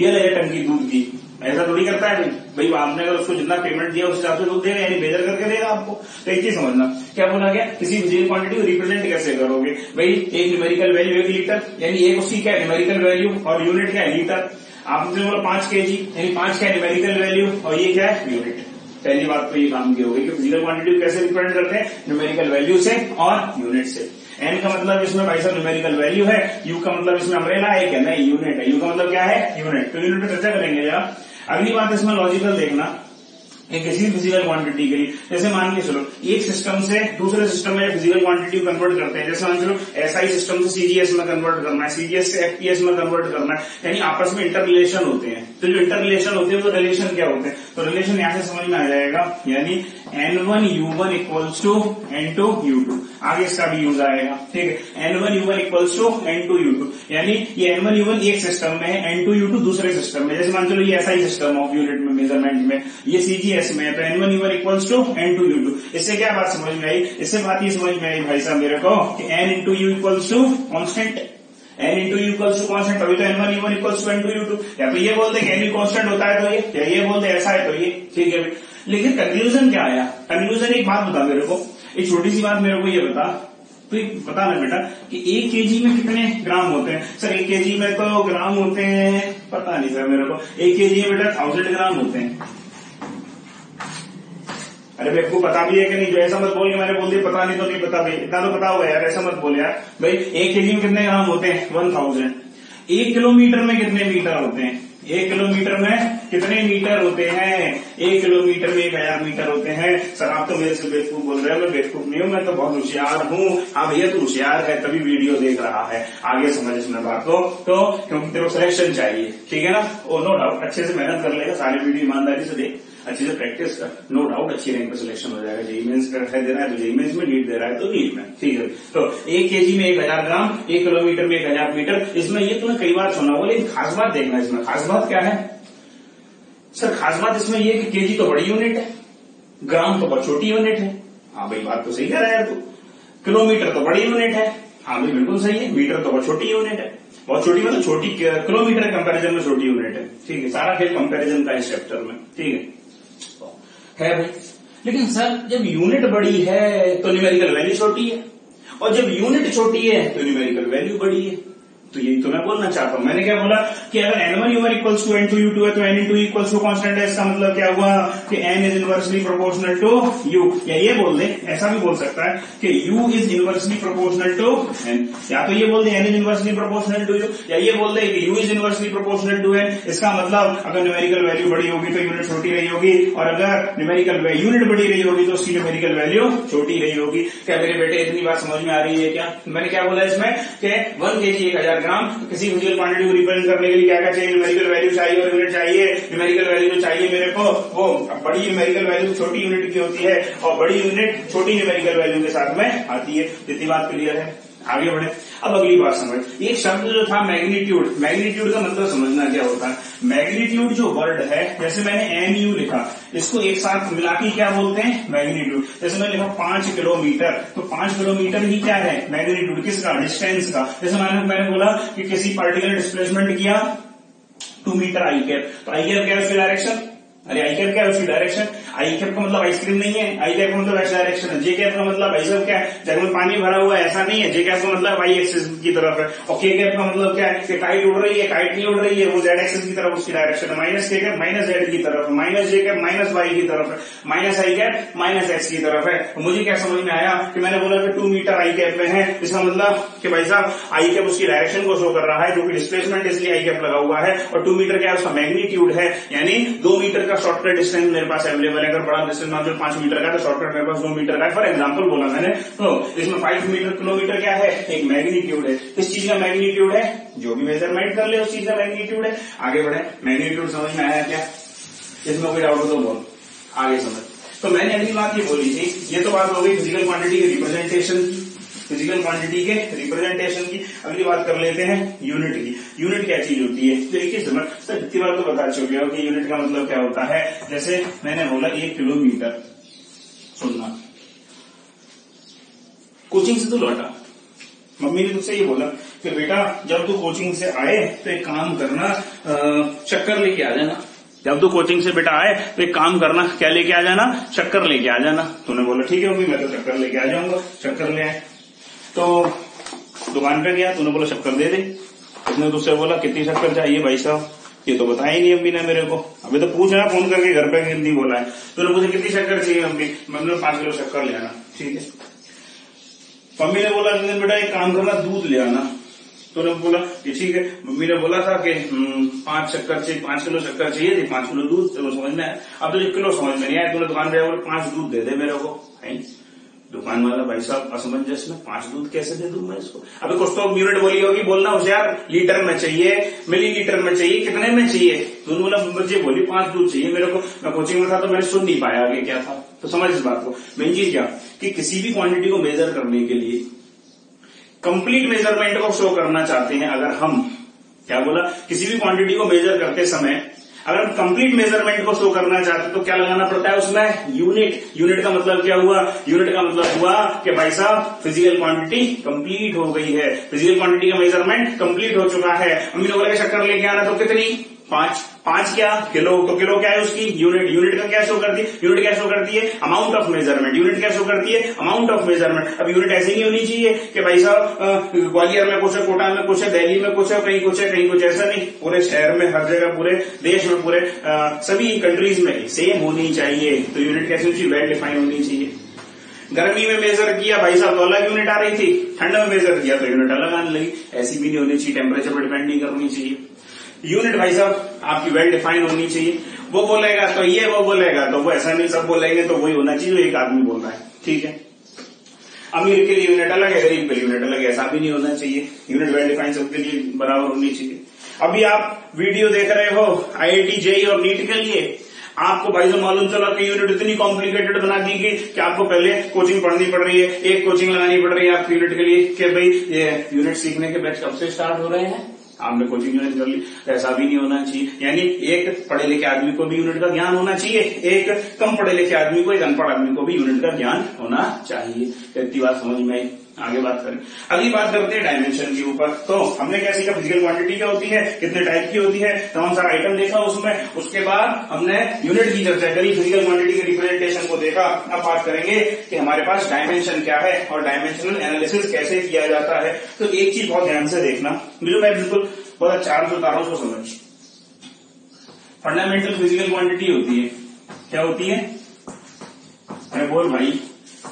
ये ले टंकी दूध की। ऐसा थोड़ी करता है भाई, आपने अगर उसको जितना पेमेंट दिया, उस हिसाब से दूध देगा, यानी मेजर करके देगा आपको। तो एक चीज़ समझना। क्या बोला गया? किसी फ़िज़िकल क्वांटिटी को रिप्रेजेंट कैसे करोगे? भाई, एक न्यूमेरिकल वैल्यू एक लीटर यानी एक उसकी क्या न्यूमेरिकल वैल्यू और यूनिट क्या है? लीटर आपने बोला पाँच के जी यानी पाँच क्या न्यूमेरिकल वैल्यू और ये क्या है? यूनिट पहली बात तो ये काम की होगी कि फ़िज़िकल क्वांटिटी कैसे रिप्रेजेंट करते हैं? न्यूमेरिकल वैल्यू से और यूनिट से। एन का मतलब इसमें भाई साहब न्यूमेरिकल वैल्यू है यू का मतलब इसमें अमरेला है, क्या? नहीं यूनिट है। यू का मतलब क्या है? यूनिट तो यूनिट चर्चा करेंगे यार। अगली बात इसमें लॉजिकल देखना किसी फ़िज़िकल क्वांटिटी के लिए, जैसे मान के चलो, एक सिस्टम से दूसरे सिस्टम में फ़िज़िकल क्वांटिटी को कन्वर्ट करते हैं, जैसे मान चलो एसआई सिस्टम से सीजीएस में कन्वर्ट करना है सीजीएस से एफपीएस में कन्वर्ट करना है, यानी आपस में इंटर रिलेशन होते हैं। तो जो इंटर रिलेशन होते हैं, वो रिलेशन क्या होते हैं? तो रिलेशन यहाँ से समझ में आ जाएगा, यानी N one U one equals to N two U two आगे इसका भी यूज़ आएगा। ठीक है? N one U one equals to N two U two यानी ये एन वन यू वन एक सिस्टम में है एन टू यू टू दूसरे सिस्टम में। जैसे मान चलो ये एसआई सिस्टम ऑफ़ यूनिट में मेज़रमेंट में, ये सीजीएस में है तो N one U one equals to N two U two इससे क्या बात समझ में आई? इससे बात ये समझ में आई भाई साहब मेरे को N into U equals to constant N into U equals to constant अभी तो N one U one equals to N two U two या तो ये बोलते एन यू कॉन्स्टेंट होता है तो ये, या ये बोलते ऐसा है तो ये। ठीक है? लेकिन कंक्लूजन क्या आया? कंक्लूजन एक बात बता मेरे को। एक छोटी सी बात मेरे को ये बता तो बता ना बेटा, कि एक केजी में कितने ग्राम होते हैं? सर, एक केजी में तो ग्राम होते हैं, पता नहीं सर मेरे को। एक केजी में बेटा थाउज़ेंड ग्राम होते हैं। अरे भाई, आपको पता भी है कि नहीं? जो ऐसा मत बोल के मैंने बोल दिया, पता नहीं तो नहीं पता भाई। इतना तो पता होगा यार, ऐसा मत बोल यार। भाई, एक केजी में कितने ग्राम होते हैं? वन थाउज़ेंड एक किलोमीटर में कितने मीटर होते हैं? एक किलोमीटर में कितने मीटर होते हैं? एक किलोमीटर में एक हज़ार मीटर होते हैं। सर आप तो मेरे से बेवकूफ़ बोल रहे हैं, मैं बेवकूफ़ नहीं हूँ, मैं तो बहुत होशियार हूँ। हाँ भैया, तू होशियार है, तभी वीडियो देख रहा है। आगे समझ इसमें बात को। तो क्योंकि तेरे को सिलेक्शन चाहिए, ठीक है ना? ओ नो डाउट अच्छे से मेहनत कर लेगा, सारी वीडियो ईमानदारी से देख। अच्छे से प्रैक्टिस कर नो डाउट अच्छी रैंक पर सिलेक्शन हो जाएगा। जेई मेन्स का दे रहा है तो जेई मेन्स में नीट दे रहा है तो नीट में ठीक है। तो एक केजी में एक हज़ार ग्राम, एक किलोमीटर में एक हज़ार मीटर इसमें ये तुम्हें कई बार सुना होगा, लेकिन खास बात देखना इसमें। खास बात क्या है? सर, खास बात इसमें ये कि केजी तो बड़ी यूनिट है, ग्राम तो बहुत छोटी यूनिट है। हाँ भाई, बात तो सही कह रहा है तू। किलोमीटर तो बड़ी यूनिट है। हाँ भाई, बिल्कुल सही है। मीटर तो बहुत छोटी यूनिट है। बहुत छोटी मतलब छोटी किलोमीटर कंपैरिजन में छोटी यूनिट है। ठीक है, सारा खेल कंपैरिजन का इस चैप्टर में। ठीक है। है भाई। लेकिन सर, जब यूनिट बड़ी है तो न्यूमेरिकल वैल्यू छोटी है। और जब यूनिट छोटी है तो न्यूमेरिकल वैल्यू बड़ी है। तो यही तो मैं बोलना चाहता हूँ। मैंने क्या बोला कि अगर N one U one equals to N two U two है तो N into equals to constant है इसका मतलब क्या हुआ कि N is inversely proportional to U या ये बोल दे, ऐसा भी बोल सकता है कि U is inversely proportional to N या तो ये बोल दे N is inversely proportional to U या ये बोल दे कि U is inversely proportional to N इसका मतलब अगर न्यूमेरिकल वैल्यू बड़ी होगी तो यूनिट छोटी रही होगी, और अगर न्यूमेरिकल यूनिट बड़ी रही होगी तो उसकी न्यूमेरिकल वैल्यू छोटी रही होगी। क्या मेरे बेटे इतनी बात समझ में आ रही है क्या? मैंने क्या बोला इसमें कि वन के जी एक हज़ार ग्राम किसी फ़िज़िकल क्वांटिटी को रिप्रेजेंट करने के लिए क्या क्या चाहिए? न्यूमेरिकल वैल्यू चाहिए और यूनिट चाहिए? न्यूमेरिकल वैल्यू जो चाहिए मेरे को, वो बड़ी न्यूमेरिकल वैल्यू छोटी यूनिट की होती है और बड़ी यूनिट छोटी न्यूमेरिकल वैल्यू के साथ में आती है। इतनी बात क्लियर है? आगे बढ़े। अब अगली बात समझ। एक शब्द जो था मैग्नीट्यूड। मैग्नीट्यूड का मतलब समझना क्या होता है? मैग्नीट्यूड जो वर्ड है, जैसे मैंने एम यू लिखा, इसको एक साथ मिला के क्या बोलते हैं? मैग्नीट्यूड। जैसे मैंने लिखा पाँच किलोमीटर तो पाँच किलोमीटर ही क्या है? मैग्नीट्यूड किसका? डिस्टेंस का। जैसे मैंने मैंने बोला कि किसी पार्टिकुलर डिस्प्लेसमेंट किया टू मीटर आई कैप तो आई कैप क्या डायरेक्शन अरे आई कैप क्या है उसकी डायरेक्शन आई कैप का मतलब आइसक्रीम नहीं है। आई कैप का मतलब ऐसा डायरेक्शन है। जे कैप का मतलब भाई सब क्या है? जग में पानी भरा हुआ है, ऐसा नहीं है। जे कैप का मतलब वाई एक्सिस की तरफ़ है। और के कैप का मतलब क्या है? कि उड़ रही है काइट नहीं उड़ रही है। वो जेड एक्सिस की तरफ़ उसकी डायरेक्शन है। माइनस के कैप माइनस जेड की तरफ़ है। Minus J cap minus Y की तरफ़ है। Minus I cap minus X की तरफ़ है। तो मुझे क्या समझ में आया कि मैंने बोला कि टू मीटर आई कैप में है। इसका मतलब कि भाई साहब आई कैप उसकी डायरेक्शन को शो कर रहा है, जो कि डिस्प्लेसमेंट इसलिए आई कैप लगा हुआ है। और टू मीटर क्या है? उसका मैग्नीट्यूड है। यानी दो मीटर का शॉर्टकट डिस्टेंस मेरे पास अवेलेबल है। अगर बड़ा डिस्टेंस मान लो पाँच मीटर का तो शॉर्टकट मेरे पास दो मीटर का फॉर एग्ज़ाम्पल बोला मैंने तो इसमें फाइव मीटर किलोमीटर क्या है? एक मैग्नीट्यूड है। किस चीज़ का मैग्नीट्यूड है? जो भी मेज़रमेंट कर ले, उस चीज़ का मैग्नीट्यूड है। आगे बढ़े। मैग्नीट्यूड समझ में आया क्या? इसमें कोई डाउट हो तो बोल। आगे समझ। तो मैंने अगली बात ये बोली थी। ये तो बात हो गई फ़िज़िकल क्वांटिटी के रिप्रेजेंटेशन की फ़िज़िकल क्वांटिटी के रिप्रेजेंटेशन की। अगली बात कर लेते हैं यूनिट की। यूनिट क्या चीज़ होती है? तो एक ही समझ सर इतनी बार तो बता चुके हो कि यूनिट का मतलब क्या होता है। जैसे मैंने बोला एक किलोमीटर। सुनना। कोचिंग से तो लौटा। मम्मी ने तुझसे ये बोला कि बेटा, जब तू कोचिंग से आए तो एक काम करना चक्कर लेके आ जाना। जब तू कोचिंग से बेटा आए तो एक काम करना, क्या लेके आ जाना? चक्कर लेके आ जाना। तूने बोला, ठीक है मम्मी, मैं तो चक्कर लेके आ जाऊँगा। चक्कर ले आए। तो दुकान पे गया, तूने बोला, शक्कर दे दे। उसने तुझसे बोला, कितनी शक्कर चाहिए भाई साहब? ये तो बताया नहीं अम्मी ने मेरे को। अभी तो पूछ रहा, फ़ोन करके घर पे कितनी बोला है। तूने मुझे कितनी शक्कर चाहिए अम्मी? मैंने पाँच किलो शक्कर ले आना। ठीक है। मम्मी ने बोला बेटा, एक काम करना, दूध ले आना। तूने बोला कि ठीक है। मम्मी ने बोला था कि पाँच शक्कर चाहिए, पाँच किलो शक्कर चाहिए थी पाँच किलो दूध चलो समझ में आया? अब तो एक किलो समझ में नहीं आया, तूने दुकान पे बोला, पाँच दूध दे दे मेरे को। दुकान वाला भाई साहब, असमंजस में पाँच दूध कैसे दे दूँ मैं इसको? अभी कुछ तो यूनिट बोली होगी, बोलना यार, लीटर में चाहिए, मिली लीटर में चाहिए, कितने में चाहिए? बोला, मुझे बोली पाँच दूध चाहिए, मेरे को, मैं कोचिंग में था तो मैंने सुन नहीं पाया आगे क्या था। तो समझ इस बात को। मेन चीज़ क्या? कि किसी भी क्वांटिटी को मेजर करने के लिए कंप्लीट मेज़रमेंट को शो करना चाहते हैं अगर हम। क्या बोला? किसी भी क्वांटिटी को मेजर करते समय अगर हम कंप्लीट मेज़रमेंट को शो करना चाहते तो क्या लगाना पड़ता है उसमें? यूनिट यूनिट का मतलब क्या हुआ? यूनिट का मतलब हुआ कि भाई साहब फ़िज़िकल क्वांटिटी कंप्लीट हो गई है। फ़िज़िकल क्वांटिटी का मेज़रमेंट कंप्लीट हो चुका है। अम्मी लोगों के चक्कर लेके आना तो कितनी? पाँच पाँच क्या? किलो तो किलो क्या है उसकी? यूनिट यूनिट का क्या शो करती है? यूनिट क्या शो करती है? अमाउंट ऑफ़ मेज़रमेंट यूनिट क्या शो करती है? अमाउंट ऑफ़ मेज़रमेंट अब यूनिट ऐसी नहीं होनी चाहिए कि भाई साहब ग्वालियर में कुछ है, कोटा में कुछ है, दिल्ली में कुछ है, कहीं कुछ है, कहीं कुछ ऐसा नहीं। पूरे शहर में, हर जगह, पूरे देश में, पूरे सभी कंट्रीज़ में सेम होनी चाहिए। तो यूनिट कैसी होनी चाहिए? वेल डिफाइन होनी चाहिए। गर्मी में मेजर किया, भाई साहब तो अलग यूनिट आ रही थी। ठंड में मेजर किया तो यूनिट अलग आने लगी। ऐसी भी नहीं होनी चाहिए। टेम्परेचर पर डिपेंड नहीं करनी चाहिए। यूनिट भाई साहब, आपकी वेल डिफाइन होनी चाहिए। वो बोलेगा तो ये वो बोलेगा तो वो ऐसा नहीं, सब बोलेंगे तो वही होना चाहिए, जो एक आदमी बोल रहा है। ठीक है? अमीर के लिए यूनिट अलग है, गरीब के लिए यूनिट अलग है, ऐसा भी नहीं होना चाहिए। यूनिट वेल डिफाइन सबके लिए बराबर होनी चाहिए। अभी आप वीडियो देख रहे हो आईआईटी जेई और नीट के लिए। आपको भाई जो मालूम चला कि यूनिट इतनी कॉम्प्लिकेटेड बना दी गई कि आपको पहले कोचिंग पढ़नी पड़ रही है, एक कोचिंग लगानी पड़ रही है आपकी यूनिट के लिए कि भाई, ये यूनिट सीखने के बैच कब से स्टार्ट हो रहे हैं? आपने कोचिंग यूनिट कर ली। ऐसा भी नहीं होना चाहिए। यानी एक पढ़े लिखे आदमी को भी यूनिट का ज्ञान होना चाहिए। एक कम पढ़े लिखे आदमी को, एक अनपढ़ आदमी को भी यूनिट का ज्ञान होना चाहिए। इतनी बात समझ में आई। आगे बात करें। अगली बात करते हैं डायमेंशन के ऊपर। तो हमने क्या सीखा फ़िज़िकल क्वांटिटी क्या होती है? कितने टाइप की होती है? तमाम सारा आइटम देखा उसमें? उसके बाद हमने यूनिट की चर्चा करी फ़िज़िकल क्वांटिटी के रिप्रेजेंटेशन को देखा। अब बात करेंगे कि हमारे पास डायमेंशन क्या है और डायमेंशनल एनालिसिस कैसे किया जाता है। तो एक चीज़ बहुत ध्यान से देखना। जो मैं बिल्कुल बहुत चार रहा तारों उसको समझ। फंडामेंटल फ़िज़िकल क्वांटिटी होती है। क्या होती है? मैं बोल भाई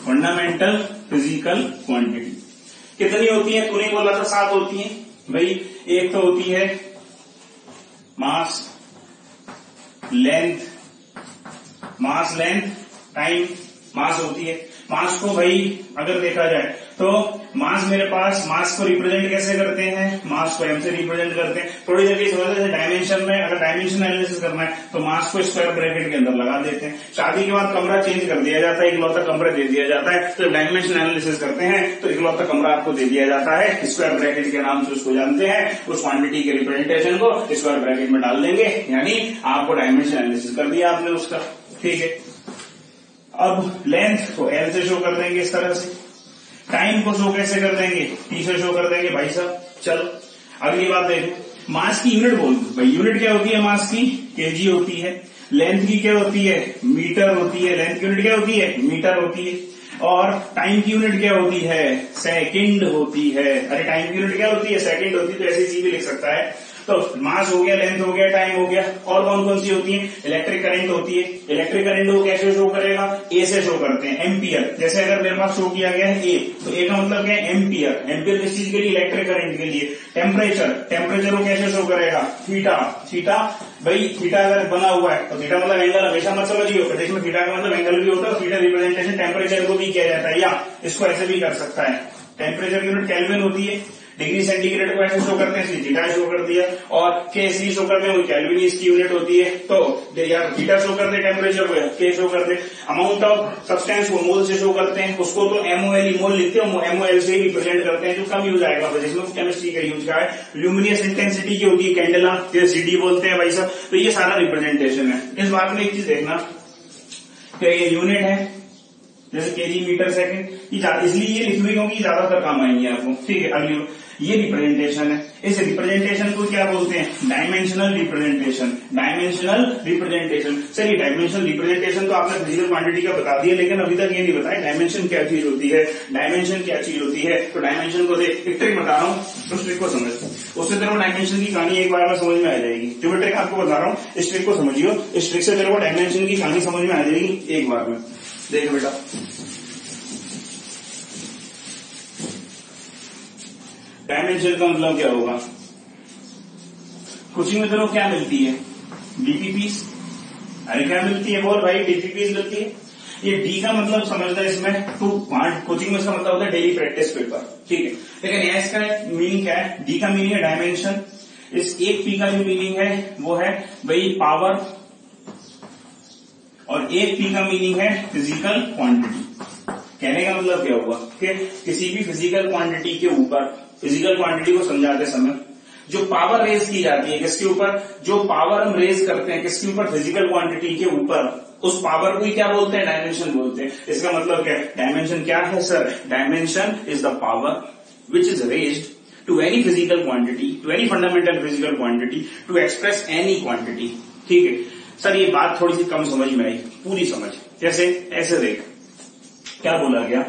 फंडामेंटल फ़िज़िकल क्वांटिटी कितनी होती है? तूने बोला था सात होती है। भाई, एक तो होती है mass length mass length time mass होती है। मास को भाई अगर देखा जाए तो मास मेरे पास, मास को रिप्रेजेंट कैसे करते हैं? मास को एम से रिप्रेजेंट करते हैं। थोड़ी देर समझ डायमेंशन में, अगर डायमेंशन एनालिसिस करना है तो मास को स्क्वायर ब्रैकेट के अंदर लगा देते हैं। शादी के बाद कमरा चेंज कर दिया जाता है, इकलौता कमरा दे दिया जाता है। तो डायमेंशन एनालिसिस करते हैं तो इकलौता कमरा आपको दे दिया जाता है। स्क्वायर ब्रैकेट के नाम से उसको जानते हैं। उस क्वांटिटी के रिप्रेजेंटेशन को स्क्वायर ब्रैकेट में डाल देंगे। यानी आपको डायमेंशन एनालिसिस कर दिया आपने उसका। ठीक है। अब लेंथ को एल से शो कर देंगे इस तरह से। टाइम को शो कैसे कर देंगे? टी से शो कर देंगे, भाई साहब, चलो। अगली बात देखो। मास की यूनिट बोल भाई यूनिट क्या होती है मास की? केजी होती है। लेंथ की क्या होती है? मीटर होती है। लेंथ की यूनिट क्या होती है? मीटर होती है। और टाइम की यूनिट क्या होती है? सेकंड होती है। अरे टाइम की यूनिट क्या होती है? सेकंड होती है तो ऐसे सी भी लिख सकता है। तो मास हो गया लेंथ हो गया टाइम हो गया, और कौन कौन सी होती है? इलेक्ट्रिक करंट होती है। इलेक्ट्रिक करंट को कैसे शो करेगा? ए से शो करते हैं एम्पियर जैसे अगर मेरे पास शो किया गया है ए तो ए का मतलब क्या है? एम्पियर एम्पियर किस चीज़ के लिए? इलेक्ट्रिक करंट के लिए। टेम्परेचर टेम्परेचर को कैसे शो करेगा? थीटा थीटा भाई थीटा अगर बना हुआ है तो थीटा मतलब एंगल हमेशा मत समझिए, प्रदेश में थीटा का मतलब एंगल भी होता है थीटा रिप्रेजेंटेशन टेम्परेचर को भी किया जाता है, या इसको ऐसे भी कर सकता है। टेम्परेचर यूनिट कैलविन होती है। डिग्री सेंटीग्रेड को ऐसे शो करते हैं थीटा शो कर दिया, और के सी शो करते हैं कैलविन इसकी यूनिट होती है तो यार थीटा शो कर दे टेम्परेचर को के शो कर दे अमाउंट ऑफ़ सब्सटेंस को मोल से शो करते हैं, उसको तो एमओएल मोल लिखते हैं एमओएल से रिप्रेजेंट करते हैं, जो कम यूज़ आएगा जिसमें केमिस्ट्री का यूज़ का है। ल्यूमिनियस इंटेंसिटी की होती है कैंडला सीडी बोलते हैं भाई साहब तो ये सारा रिप्रेजेंटेशन है। इस बात में एक चीज़ देखना क्या ये यूनिट है, जैसे केजी मीटर सेकंड इसलिए ये लिखने क्योंकि ज़्यादातर काम आएँगे आपको, ठीक है, अगली ये रिप्रेजेंटेशन है। इस रिप्रेजेंटेशन को क्या बोलते हैं? डायमेंशनल रिप्रेजेंटेशन डायमेंशनल रिप्रेजेंटेशन ये डायमेंशनल रिप्रेजेंटेशन तो आपने फ़िज़िकल क्वांटिटी का बता दिया, लेकिन अभी तक ये नहीं बताया डायमेंशन क्या चीज़ होती है। डायमेंशन क्या चीज़ होती है? तो डायमेंशन को देख, एक ट्रिक बता रहा हूँ। उस ट्रिक को समझ। उससे तेरे को डायमेंशन की कहानी एक बार में समझ में आ जाएगी। जो मैं ट्रिक आपको बता रहा हूँ, इस ट्रिक को समझियो। इस ट्रिक से तेरे को डायमेंशन की कहानी समझ में आ जाएगी एक बार में। देख बेटा। डायमेंशन का मतलब क्या होगा? कोचिंग में तेरे क्या मिलती है? डीपीपीस अरे क्या मिलती है? बोल भाई डीपीपीस मिलती है। ये डी का मतलब समझता है इसमें टू पार्ट कोचिंग में इसका मतलब होता है डेली प्रैक्टिस पेपर ठीक है? लेकिन यहाँ इसका मीनिंग क्या है? डी का मीनिंग है डायमेंशन इस एक पी का जो मीनिंग है, वो है भाई पावर और एक पी का मीनिंग है फ़िज़िकल क्वांटिटी कहने का मतलब क्या हुआ? कि किसी भी फ़िज़िकल क्वांटिटी के ऊपर फ़िज़िकल क्वांटिटी को समझाते समय, जो पावर रेज की जाती है किसके ऊपर? जो पावर हम रेज करते हैं किसके ऊपर? फ़िज़िकल क्वांटिटी के ऊपर। उस पावर को ही क्या बोलते हैं? डायमेंशन बोलते हैं। इसका मतलब क्या डायमेंशन क्या है sir dimension is the power which is raised to any physical quantity to any fundamental physical quantity to express any quantity ठीक है? सर ये बात थोड़ी सी कम समझ में आई। पूरी समझ। जैसे, ऐसे देख। क्या बोला गया?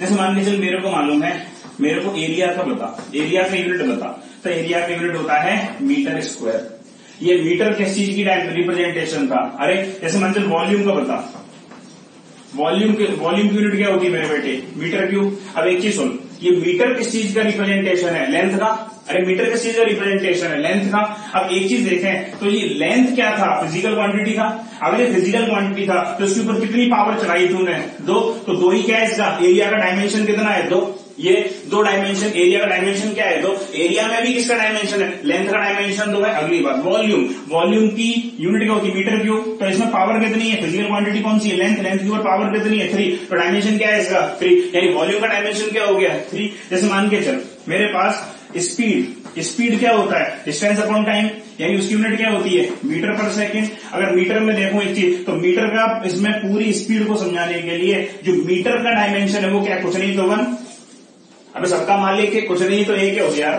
जैसे मान लीजिए मेरे को मालूम है मेरे को एरिया का बता। एरिया का यूनिट बता। तो एरिया का यूनिट होता है मीटर स्क्वायर ये मीटर किस चीज़ की रिप्रेजेंटेशन था? अरे, जैसे लीजिए वॉल्यूम का बता। वॉल्यूम के वॉल्यूम की यूनिट क्या होती है मेरे बेटे? मीटर क्यूब अब एक चीज़ सुन। ये मीटर किस चीज़ का रिप्रेजेंटेशन है? लेंथ का। अरे मीटर किस चीज़ का रिप्रेजेंटेशन है? लेंथ का। अब एक चीज़ देखें। तो ये लेंथ क्या था? फ़िज़िकल क्वांटिटी था। अगर ये फ़िज़िकल क्वांटिटी था। तो इसके ऊपर कितनी पावर चलाई थी उन्हें दो। तो दो ही क्या है इसका? एरिया का डायमेंशन कितना है? दो। ये दो डायमेंशन एरिया का डायमेंशन क्या है? दो एरिया में भी किसका डायमेंशन है? लेंथ का डायमेंशन दो है। अगली बात वॉल्यूम वॉल्यूम की यूनिट क्या होती है? मीटर क्यूब तो इसमें पावर कितनी है? फ़िज़िकल क्वांटिटी कौन सी है? लेंथ लेंथ की ऊपर पावर कितनी है? थ्री तो डायमेंशन क्या है इसका? थ्री यानी वॉल्यूम का डायमेंशन क्या हो गया? थ्री जैसे मान के चल, मेरे पास स्पीड स्पीड क्या होता है? डिस्टेंस अपॉन टाइम यानी उसकी यूनिट क्या होती है? मीटर पर सेकंड अगर मीटर में देखो एक चीज़ तो मीटर का इसमें पूरी स्पीड को समझाने के लिए जो मीटर का डायमेंशन है, वो क्या कुछ नहीं तो वन अबे सबका मालिक है, कुछ नहीं तो एक हो गया।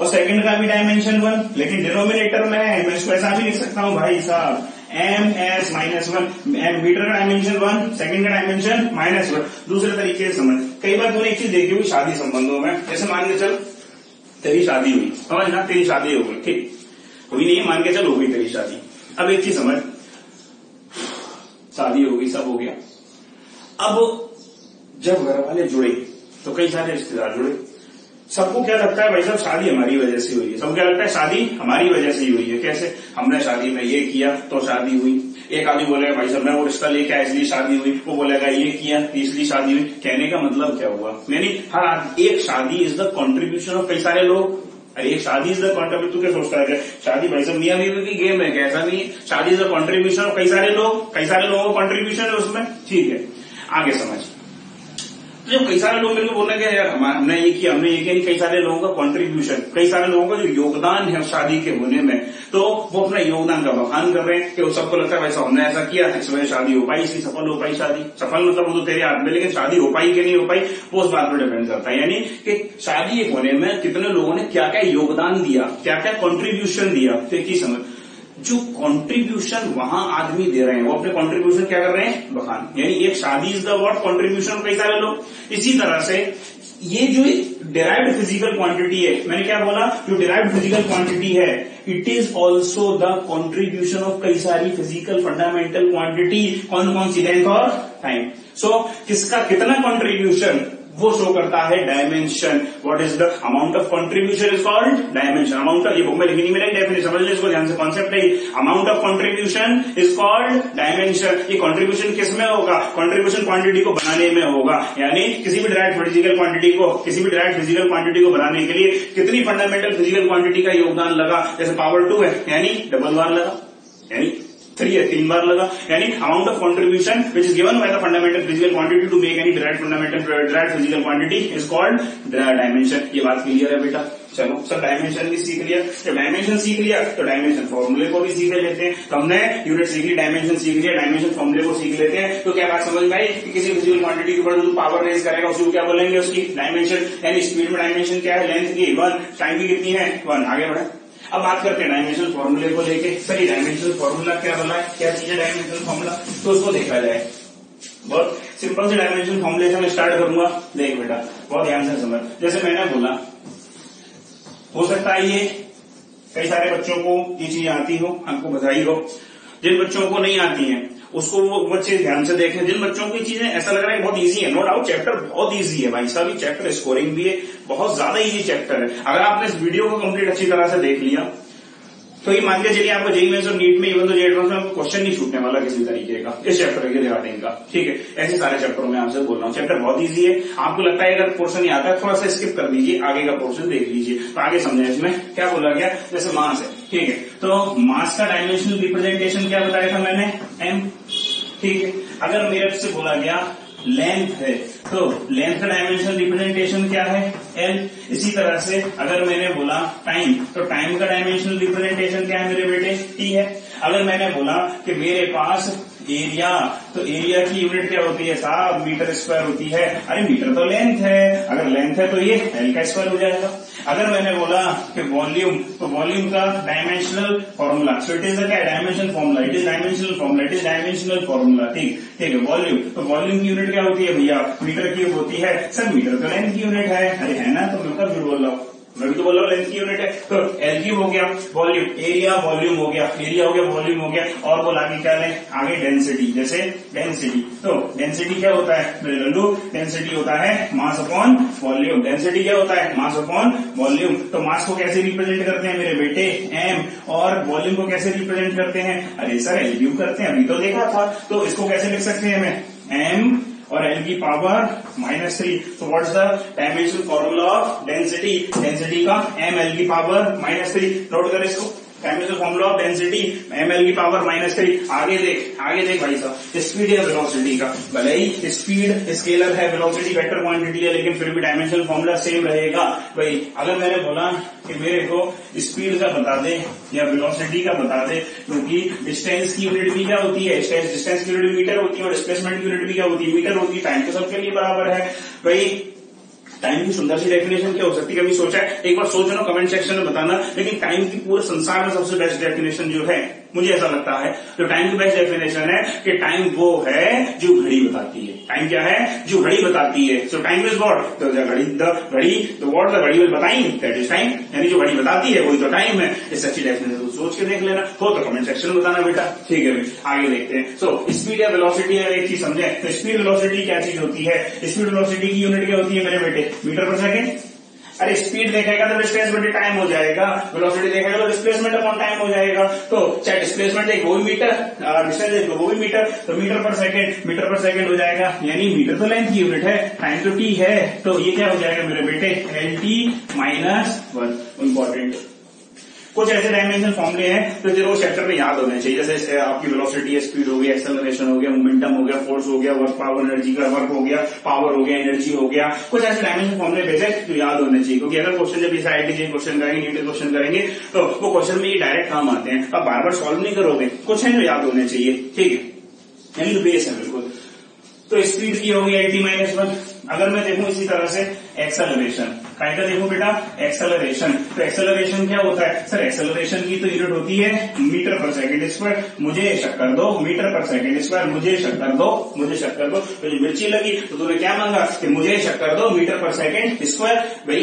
और सेकंड का भी डायमेंशन वन लेकिन डिनोमिनेटर में मैं इसको ऐसा भी लिख सकता हूँ, भाई साहब M S minus one M metre का डायमेंशन वन सेकंड का डायमेंशन माइनस वन दूसरे तरीके से समझ। कई बार तूने एक चीज़ देखी हुई शादी संबंधों में, जैसे मान के चल, तेरी शादी हुई, समझ ना, तेरी शादी हो गई, ठीक? हुई नहीं, मान के चल, हो गई तेरी शादी। अब एक चीज़ समझ। शादी हो गई, सब हो गया। अब जब घर वाले जुड़े तो कई सारे रिश्तेदार जुड़े। सबको क्या लगता है, भाई साहब, शादी हमारी वजह से हुई है? सबको क्या लगता है, शादी हमारी वजह से ही हुई है? कैसे? हमने शादी में ये किया तो शादी हुई। एक आदमी बोलेगा भाई साहब, मैं वो रिश्ता लेके आया, इसलिए शादी हुई। वो बोलेगा ये किया इसलिए शादी हुई। कहने का मतलब क्या हुआ? यानी हर एक शादी इज़ द कॉन्ट्रीब्यूशन ऑफ़ कई सारे लोग। अरे, एक शादी इज़ द कॉन्ट्रीब्यूट तू क्या सोचता है? शादी, भाई साहब मियाँ बीवी की गेम है कैसा नहीं शादी इज़ द कॉन्ट्रीब्यूशन ऑफ़ कई सारे लोग। कई सारे लोगों का कॉन्ट्रीब्यूशन है उसमें। ठीक है। आगे समझ। जब कई सारे लोग मेरे को बोल रहे यार हमने ये किया, हमने ये किया। कई सारे लोगों का कंट्रीब्यूशन कई सारे लोगों का जो योगदान है शादी के होने में तो वो अपना योगदान का बखान कर रहे हैं कि वो सबको लगता है, भाई हमने ऐसा किया इस वजह शादी हो पाई, इसकी सफल हो पाई शादी। सफल मतलब वो तो तेरे हाथ में, लेकिन शादी हो पाई कि नहीं हो पाई, वो उस बात पर डिपेंड करता है। यानी कि शादी होने में कितने लोगों ने क्या क्या योगदान दिया क्या क्या कॉन्ट्रीब्यूशन दिया तो एक ही समझ जो कंट्रीब्यूशन वहाँ आदमी दे रहे हैं, वो अपने कंट्रीब्यूशन क्या कर रहे हैं? बखान। यानी एक शादी इज़ द वर्ड कंट्रीब्यूशन कई सारे लोग इसी तरह से ये जो डिराइव्ड फ़िज़िकल क्वांटिटी है, मैंने क्या बोला? जो डिराइव्ड फ़िज़िकल क्वांटिटी है it is also the contribution of कई सारी फ़िज़िकल फंडामेंटल क्वांटिटी कौन कौन सी? लेंथ और टाइम सो किसका कितना कॉन्ट्रीब्यूशन वो शो करता है dimension what is the amount of contribution is called dimension amount of ये बुक में लिखी नहीं मिलेगी डेफिनेशन समझ लीजिए इसको, ध्यान से कॉन्सेप्ट है amount of contribution is called dimension ये कंट्रीब्यूशन किसमें होगा? कंट्रीब्यूशन क्वांटिटी को बनाने में होगा. यानी किसी भी डायरेक्ट फ़िज़िकल क्वांटिटी को, किसी भी डायरेक्ट फ़िज़िकल क्वांटिटी को बनाने के लिए कितनी फंडामेंटल फ़िज़िकल क्वांटिटी का योगदान लगा? जैसे पावर टू है, यानी डबल बार लगा? यानी थ्री है तीन बार लगा यानी amount of contribution which is given by the fundamental physical quantity to make any direct fundamental direct physical quantity is called dimension ये बात क्लियर है बेटा? चलो सर डायमेंशन भी सीख लिया। जब डायमेंशन सीख लिया तो डायमेंशन फॉर्मूले को भी सीख लेते हैं। तो हमने यूनिट सीख ली डायमेंशन सीख लिया डायमेंशन फॉर्मूले को सीख लेते हैं। तो क्या बात समझ में आई कि किसी फ़िज़िकल क्वांटिटी के ऊपर जो पावर रेज करेगा उसको क्या बोलेंगे उसकी? डायमेंशन यानी स्पीड में डायमेंशन क्या है? लेंथ की वन टाइम की कितनी है? वन आगे बढ़े। अब बात करते हैं डायमेंशनल फॉर्मूले को लेके। सही डायमेंशनल फॉर्मूला क्या बोला है? क्या चीज़ है डायमेंशनल फॉर्मूला तो उसको देखा जाए। बहुत सिंपल से डायमेंशनल फॉर्मूले से मैं स्टार्ट करूँगा। देख बेटा, बहुत ध्यान से समझ। जैसे मैंने बोला, हो सकता है ये कई सारे बच्चों को ये चीज़ आती हो, आपको बधाई हो। जिन बच्चों को नहीं आती है उसको वो बच्चे ध्यान से देखें। जिन बच्चों की चीज़ें, ऐसा लग रहा है बहुत इजी है। नो डाउट चैप्टर बहुत इजी है भाई साहब। भी चैप्टर स्कोरिंग भी है। बहुत ज़्यादा इजी चैप्टर है। अगर आपने इस वीडियो को कंप्लीट अच्छी तरह से देख लिया तो ये मान के चलिए आपको जेई में और नीट में इवन तो जे एडवांस में क्वेश्चन नहीं छूटने वाला किसी तरीके का, इस चैप्टर के रिगार्डिंग का। ठीक है? ऐसे सारे चैप्टरों में आपसे बोल रहा हूँ। चैप्टर बहुत इजी है। आपको लगता है अगर पोर्सन नहीं आता है, थोड़ा सा स्किप कर दीजिए। आगे का पोर्सन देख लीजिए। तो आगे समझे इसमें क्या बोला गया? जैसे मास है ठीक है। तो मास का डायमेंशनल रिप्रेजेंटेशन क्या बताया था मैंने? एम ठीक है। अगर मेरे से बोला गया लेंथ है तो लेंथ का डायमेंशनल रिप्रेजेंटेशन क्या है? एल इसी तरह से अगर मैंने बोला टाइम तो टाइम का डायमेंशनल रिप्रेजेंटेशन क्या है मेरे बेटे? टी है। अगर मैंने बोला कि मेरे पास एरिया तो एरिया की यूनिट क्या होती है? साहब मीटर स्क्वायर होती है। अरे मीटर तो लेंथ है। अगर लेंथ है तो ये एल का स्क्वायर हो जाएगा। अगर मैंने बोला कि वॉल्यूम तो वॉल्यूम का dimensional formula so it is a क्या dimension formula it is dimensional formula it is dimensional formula ठीक ठीक है वॉल्यूम तो वॉल्यूम की यूनिट क्या होती है भैया? मीटर की होती है। सर मीटर तो लेंथ की यूनिट है। अरे, है ना? तो मैं कब बोल रहा हूँ? मैं भी तो बोल रहा हूँ लेंथ की यूनिट है। तो एल क्यूब हो गया वॉल्यूम एरिया वॉल्यूम हो गया एरिया हो गया वॉल्यूम हो गया, और बोल आगे क्या लें आगे डेंसिटी जैसे डेंसिटी तो डेंसिटी क्या होता है? मेरे लल्लू डेंसिटी होता है मास अपॉन वॉल्यूम डेंसिटी क्या होता है? मास अपॉन वॉल्यूम तो मास को कैसे रिप्रेजेंट करते हैं मेरे बेटे? एम और वॉल्यूम को कैसे रिप्रेजेंट करते हैं? अरे सर एल क्यूब करते हैं, अभी तो देखा था। तो इसको कैसे लिख सकते हैं हमें एम और एल की पावर माइनस थ्री तो what's the dimension formula of density density का एम एल की पावर माइनस थ्री नोट करें इसको. Dimension formula of density M L की पावर माइनस थ्री आगे देख आगे देख भाई साहब. स्पीड है वेलोसिटी का. भले ही स्पीड स्केलर है वेलोसिटी वेक्टर क्वांटिटी है, लेकिन फिर भी डायमेंशन फॉर्मूला सेम रहेगा. भाई, अगर मैंने बोला कि मेरे को स्पीड का बता दे या वेलोसिटी का बता दे, क्योंकि डिस्टेंस की यूनिट भी क्या होती है? डिस्टेंस की यूनिट मीटर होती है और डिस्प्लेसमेंट की यूनिट भी क्या होती है? मीटर होती है. टाइम तो सबके लिए बराबर है. भाई टाइम की सुंदर सी डेफिनेशन क्या हो सकती है? कभी सोचा है? एक बार सोच लो कमेंट सेक्शन में बताना। लेकिन टाइम की पूरे संसार में सबसे बेस्ट डेफिनेशन जो है, मुझे ऐसा लगता है। जो टाइम की बेस्ट डेफिनेशन है कि टाइम वो है जो घड़ी बताती है। टाइम क्या है? जो घड़ी बताती है। सो टाइम इज़ वॉट घड़ी द घड़ी द वॉट द घड़ी विल बताई। दैट इज़ टाइम यानी जो घड़ी बताती है, वही तो टाइम है। इस अच्छी डेफिनेशन सोच के देख लेना। हो तो कमेंट सेक्शन में बताना बेटा। ठीक है आगे देखते हैं। सो स्पीड या वेलोसिटी है एक चीज़ समझे। तो स्पीड वेलोसिटी क्या चीज़ होती है? स्पीड वेलोसिटी की यूनिट क्या होती है मेरे बेटे? मीटर पर सेकेंड अरे स्पीड देखेगा तो डिस्टेंस बटे टाइम हो जाएगा। वेलोसिटी देखेगा तो डिस्प्लेसमेंट अपॉन टाइम हो जाएगा। तो चाहे डिस्प्लेसमेंट एक वो भी मीटर डिस्टेंस एक वो भी मीटर तो metre per second metre per second हो जाएगा। यानी मीटर तो लेंथ की यूनिट है टाइम तो टी है। तो ये क्या हो जाएगा मेरे बेटे? L T minus one important कुछ ऐसे डायमेंशन फॉर्मूले हैं तो जो चैप्टर में याद होने चाहिए। जैसे आपकी वेलोसिटी स्पीड हो गया एक्सेलरेशन हो गया मोमेंटम हो गया फोर्स हो गया वर्क पावर एनर्जी का वर्क हो गया पावर हो गया एनर्जी हो गया। कुछ ऐसे डायमेंशन फॉर्मूले भेजे जो याद होने चाहिए, क्योंकि अगर क्वेश्चन जब इस आई टी क्वेश्चन करेंगे नीट क्वेश्चन करेंगे तो वो क्वेश्चन में ये डायरेक्ट काम आते हैं। आप बार बार सॉल्व नहीं करोगे। कुछ है जो याद होने चाहिए। ठीक है? यानी बेस है, बिल्कुल। तो स्पीड की होगी एल टी माइनस वन अगर मैं देखूँ इसी तरह से एक्सेलरेशन का देखूँ बेटा? एक्सेलरेशन तो एक्सेलरेशन क्या होता है? सर एक्सेलरेशन की तो यूनिट होती है मीटर पर सेकेंड स्क्वायर मुझे शक्कर दो, मीटर पर सेकेंड स्क्वायर मुझे शक्कर दो, मुझे शक्कर दो. मिर्ची लगी तो तुमने क्या मांगा? कि मुझे शक्कर दो, मीटर पर सेकेंड स्क्वायर भाई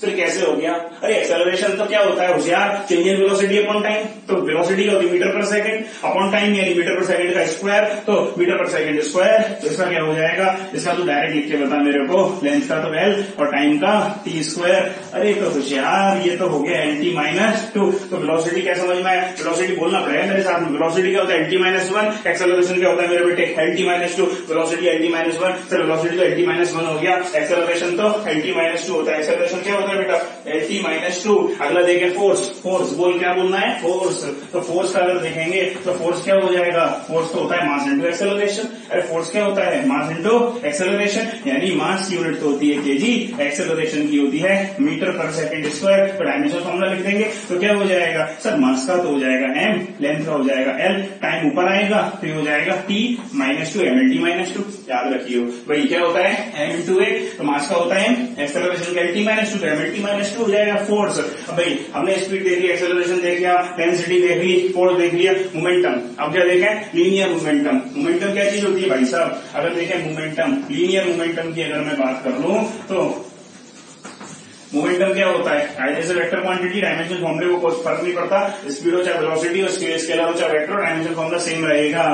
फिर कैसे हो गया? अरे एक्सेलरेशन तो क्या होता है होशियार? Change in velocity upon time तो वेलोसिटी होती है metre per second upon time यानी मीटर पर सेकंड का स्क्वायर तो मीटर पर सेकंड स्क्वायर तो इसका क्या हो जाएगा? इसका तो डायरेक्ट लिख के बता मेरे को लेंथ का तो एल और टाइम का टी स्क्वायर अरे तो होशियार, ये तो हो गया एल टी माइनस टू तो वेलोसिटी क्या समझ में वेलोसिटी बोलना पड़ेगा मेरे साथ में। वेलोसिटी क्या होता है L T minus one acceleration क्या होता है मेरे बेटे? L T minus two velocity L T minus one sir velocity तो एल टी माइनस वन हो गया। एक्सेलरेशन तो एल टी माइनस टू होता है। एक्सेलरेशन क्या होता है? बेटा एल टी माइनस टू अगला देखें फोर्स फोर्स बोल क्या बोलना है? फोर्स तो फोर्स का अगर देखेंगे तो फोर्स क्या हो जाएगा? फोर्स तो होता है मास इंटू एक्सेलरेशन अरे फोर्स क्या होता है? मास इंटू एक्सेलरेशन यानी मास की यूनिट तो होती है केजी एक्सेलरेशन की होती है मीटर पर सेकंड स्क्वायर तो डायमेंशन फॉर्मुला लिख देंगे तो क्या हो जाएगा? सर मास का तो हो जाएगा एम लेंथ का हो जाएगा एल टाइम ऊपर आएगा तो हो जाएगा T minus two M L T minus two याद रखियो। भाई क्या होता है? एम इंटू ए तो मास का होता है एम एक्सेलरेशन का L T minus two M L T minus two हो जाएगा फोर्स अब भाई हमने स्पीड देख लिया एक्सेलरेशन देख लिया डेंसिटी देख ली फोर्स देख लिया मोमेंटम अब क्या देखें? लीनियर मोमेंटम मोमेंटम क्या चीज़ होती है भाई साहब? अगर देखें मोमेंटम लीनियर मोमेंटम की अगर मैं बात कर लू तो मोमेंटम क्या होता है? कायदे से वेक्टर क्वांटिटी डायमेंशन फॉर्मुले को कोई फ़र्क नहीं पड़ता। स्पीड हो चाहे वेलोसिटी और स्केलर हो चाहे वेक्टर डायमेंशन फॉर्मुला सेम रहेगा।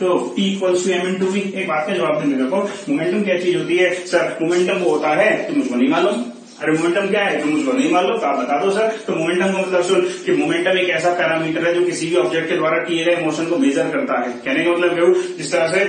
तो T equals to M into V एक बात का जवाब देने देखो मोमेंटम क्या चीज़ होती है? सर मोमेंटम वो होता है तो मुझको नहीं मालूम। अरे मोमेंटम क्या है? तो मुझको नहीं मालूम तो आप बता दो सर। तो मोमेंटम का मतलब सुन कि मोमेंटम एक ऐसा पैरामीटर है जो किसी भी ऑब्जेक्ट के द्वारा किए गए मोशन को मेजर करता है। कहने का मतलब क्यों? जिस तरह से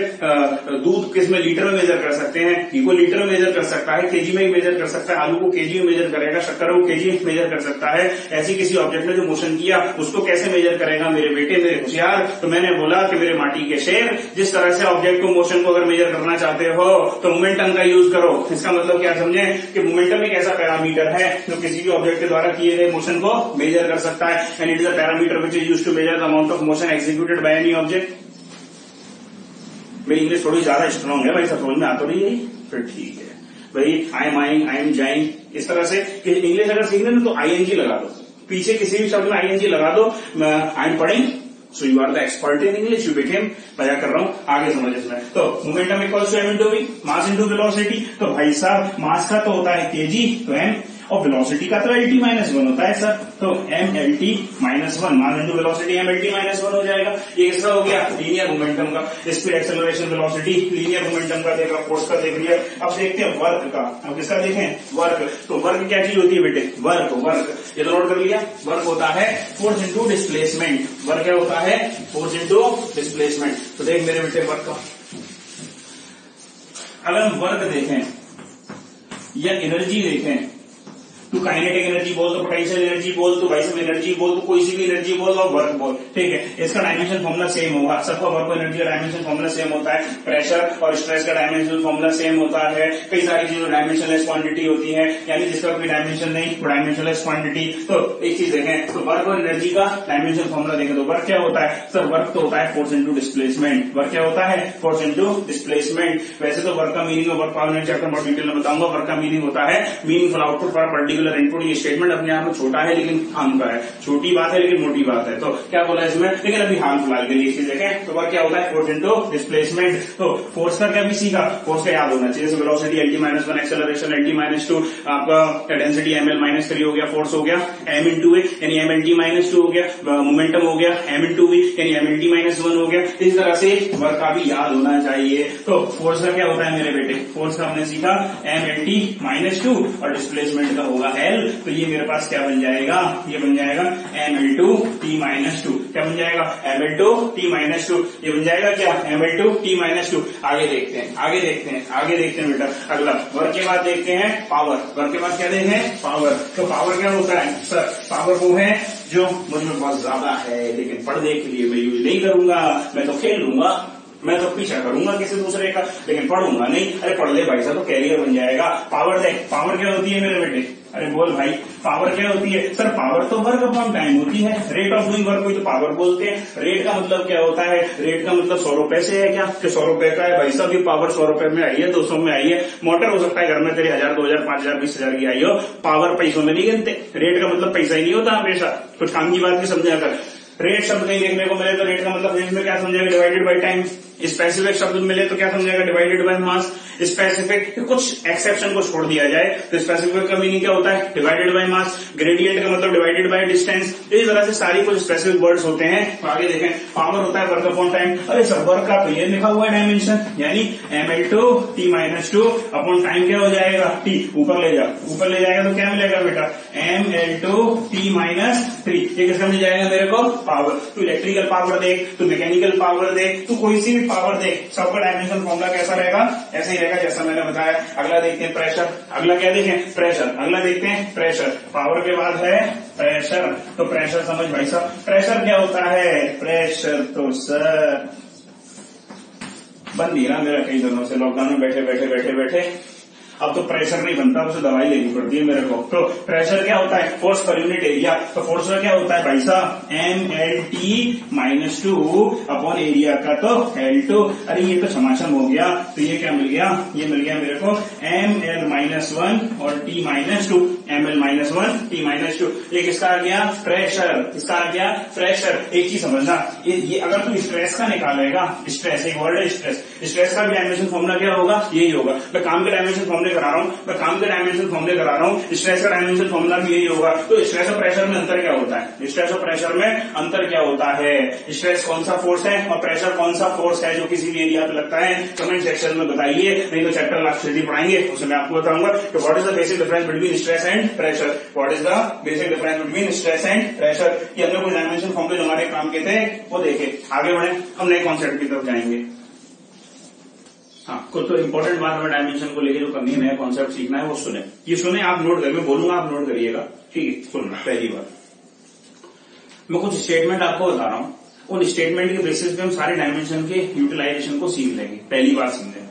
दूध किसमें लीटर में मेजर कर सकते हैं, घी को लीटर में मेजर कर सकता है, केजी में ही मेजर कर सकता है, आलू को केजी में मेजर करेगा, शक्कर को केजी में मेजर कर सकता है। ऐसी किसी ऑब्जेक्ट ने जो मोशन किया, उसको कैसे मेजर करेगा? मेरे बेटे, मेरे होशियार तो मैंने बोला कि मेरे माटी के शेर, जिस तरह से ऑब्जेक्ट को मोशन को अगर मेजर करना चाहते हो तो मोमेंटम का यूज़ करो। इसका मतलब क्या समझे? कि मोमेंटम एक ऐसा पैरामीटर है जो किसी भी ऑब्जेक्ट के द्वारा किए गए मोशन को मेजर कर सकता है। And it is a parameter which is use to measure the amount of motion executed by any object मेरी इंग्लिश थोड़ी ज़्यादा स्ट्रांग है भाई, सब में आ तो रही है? फिर ठीक है। भाई आई एम आइंग आई एम जाइंग इस तरह से इंग्लिश अगर सीखने ना तो आईएनजी लगा दो। पीछे किसी भी शब्द में आईएनजी लगा दो। आई एम पढ़ेंगे so you are the expert in English you became मज़ा कर रहा हूँ? आगे समझ इसमें। तो momentum equals to M into V mass into velocity तो भाई साहब मास का तो होता है केजी तो एम और वेलोसिटी का तो एल टी माइनस वन होता है सर तो M L T minus one मान into velocity M L T minus one हो जाएगा। ये किसका हो गया? लीनियर मोमेंटम का। Speed acceleration velocity linear momentum का देखा फोर्स का देख लिया। अब देखते हैं वर्क का। अब किसका देखें? वर्क तो वर्क क्या चीज़ होती है बेटे? वर्क वर्क ये तो नोट कर लिया। वर्क होता है फोर्स इंटू डिस्प्लेसमेंट वर्क क्या होता है? फोर्स इंटू डिस्प्लेसमेंट तो देख मेरे बेटे वर्क का। अगर हम वर्क देखें या एनर्जी देखें तू काइनेटिक एनर्जी बोल तो पोटेंशियल एनर्जी बोल तो वाइस एनर्जी बोल तो कोई सी भी एनर्जी बोल और वर्क बोल, ठीक है? इसका डायमेंशन फॉर्मुला सेम होगा। सबका वर्क एनर्जी का डायमेंशन फॉर्मुला सेम होता है। प्रेशर और स्ट्रेस का डायमेंशन फॉर्मुला सेम होता है। कई सारी चीज़ों डायमेंशनलेस क्वांटिटी होती है। यानी जिसका कोई डायमेंशन नहीं डायमेंशनलेस क्वांटिटी तो एक चीज़ देखें तो वर्क और एनर्जी का डायमेंशन फॉर्मुला देखें तो वर्क क्या होता है? सर वर्क तो होता है फोर्स इंटू डिस्प्लेसमेंट वर्क क्या होता है? फोर्स इंटू डिस्प्लेसमेंट वैसे तो वर्क का मीनिंग वर्क पावर चैप्टर बहुत डिटेल में बताऊँगा। वर्क का मीनिंग होता है meaningful output for particular input ये स्टेटमेंट अपने आप में छोटा है लेकिन काम का है। छोटी बात है लेकिन मोटी बात है। तो क्या बोला इसमें? लेकिन अभी हाल फ़िलहाल के लिए चीज़ देखें। तो वह क्या होता है? फोर्स इंटू डिस्प्लेसमेंट तो फोर्स का क्या भी सीखा? फोर्स का याद होना चाहिए। Velocity L minus one acceleration L minus two आपका density M L minus three हो गया फोर्स हो गया एम इन टू यानी M L T minus two हो गया मोमेंटम हो गया एम इन टू यानी M L T minus one हो गया। इस तरह से वर्क का भी याद होना चाहिए। तो फोर्स का क्या होता है मेरे बेटे? फोर्स का हमने सीखा M L T minus two और डिस्प्लेसमेंट का होगा होगा एल तो ये मेरे पास क्या बन जाएगा? ये बन जाएगा M L two T minus two क्या बन जाएगा? M L two T minus two ये बन जाएगा क्या? M L two T minus two आगे देखते हैं, आगे देखते हैं, आगे देखते हैं बेटा। अगला वर्ग के बाद देखते हैं पावर वर्ग के बाद क्या देखते हैं पावर तो पावर क्या होता है? सर पावर वो है जो मुझमें बहुत ज़्यादा है, लेकिन पढ़ने के लिए मैं यूज़ नहीं करूँगा। मैं तो खेल लूँगा। मैं तो पीछा करूँगा किसी दूसरे का, लेकिन पढ़ूँगा नहीं। अरे पढ़ ले भाई साहब तो कैरियर बन जाएगा। पावर देख पावर क्या होती है मेरे बेटे? अरे बोल भाई पावर क्या होती है? सर पावर तो वर्क अपॉन टाइम होती है। रेट ऑफ़ डूइंग वर्क को तो पावर बोलते हैं। रेट का मतलब क्या होता है? रेट का मतलब सौ रुपए से है क्या? कि सौ रुपए का है भाई साहब, ये पावर सौ रुपए में आई है, दो सौ में आई है। मोटर हो सकता है घर में तेरे हज़ार, दो हज़ार, पाँच हज़ार, बीस हज़ार की आई हो। पावर पैसों में नहीं गिनते। रेट का मतलब पैसा ही नहीं होता हमेशा। कुछ काम की बात भी समझा कर। रेट शब्द कहीं देखने को मिले तो रेट का मतलब रेंज में क्या समझेगा? डिवाइडेड बाई टाइम स्पेसिफिक शब्द मिले तो क्या समझेगा डिवाइडेड बाय मास स्पेसिफिक कुछ एक्सेप्शन को छोड़ दिया जाए तो स्पेसिफिक का मीनिंग क्या होता है? डिवाइडेड बाय मास ग्रेडियंट का मतलब डिवाइडेड बाय डिस्टेंस इस तरह से सारी कुछ स्पेसिफिक वर्ड्स होते हैं। तो आगे देखें पावर होता है वर्क अपॉन टाइम अरे सर वर्क का तो ये लिखा हुआ है डायमेंशन यानी M L two T minus two upon time क्या हो जाएगा? टी ऊपर ले जाओ ऊपर ले जाएगा तो क्या मिलेगा बेटा? M L two T minus three ये किसका मिल जाएगा मेरे को? पावर तू इलेक्ट्रिकल पावर देख, तू मैकेनिकल पावर देख, तू कोई सी पावर देख, सबका डायमेंशन फॉर्मला कैसा रहेगा? ऐसे ही रहेगा जैसा मैंने बताया। अगला देखते हैं प्रेशर अगला क्या देखें? प्रेशर अगला देखते हैं प्रेशर पावर के बाद है प्रेशर तो प्रेशर समझ भाई साहब। प्रेशर क्या होता है? प्रेशर तो सर बंद नहीं ना मेरा कई दिनों से। लॉकडाउन में बैठे बैठे बैठे बैठे। अब तो प्रेशर नहीं बनता उसे दवाई लेनी पड़ती है मेरे को। तो प्रेशर क्या होता है? फोर्स पर यूनिट एरिया तो फोर्स का क्या होता है भाई साहब? M L T minus two upon area का तो एल टू अरे ये तो समाचार हो गया। तो ये क्या मिल गया? ये मिल गया मेरे को एम एल माइनस वन और T minus two M L minus one T minus two ये किसका आ गया? प्रेशर किसका आ गया? प्रेशर एक चीज़ समझना। ये, ये अगर तू स्ट्रेस का निकालेगा स्ट्रेस एक वर्ड है स्ट्रेस स्ट्रेस का भी डायमेंशन फॉर्मुला क्या होगा? यही होगा। तो काम के डायमेंशन फॉर्मुला फॉर्मुले करा रहा हूँ, मैं काम के डायमेंशन फॉर्मुले करा रहा हूँ स्ट्रेस का डायमेंशन फॉर्मुला भी यही होगा। तो स्ट्रेस और प्रेशर में अंतर क्या होता है? स्ट्रेस और प्रेशर में अंतर क्या होता है? स्ट्रेस कौन सा फोर्स है और प्रेशर कौन सा फोर्स है जो किसी भी एरिया पे लगता है? कमेंट सेक्शन में बताइए, नहीं तो चैप्टर लास्ट से पढ़ाएँगे उसमें आपको बताऊँगा कि what is the basic difference between stress and pressure what is the basic difference between stress and pressure ये हमने कुछ डायमेंशन फॉर्मुले हमारे काम के थे वो देखे। आगे बढ़े, हम नए कॉन्सेप्ट की तरफ़ जाएँगे। हाँ कुछ तो इम्पोर्टेंट बात हमें डायमेंशन को लेकर जो करनी है, नया कॉन्सेप्ट सीखना है, वो सुने। ये सुने, आप नोट करिए मैं बोलूँगा आप नोट करिएगा। ठीक है सुनना पहली बार मैं कुछ स्टेटमेंट आपको बता रहा हूँ। उन स्टेटमेंट के बेसिस पे हम सारे डायमेंशन के यूटिलाइजेशन को सीख लेंगे। पहली बात समझे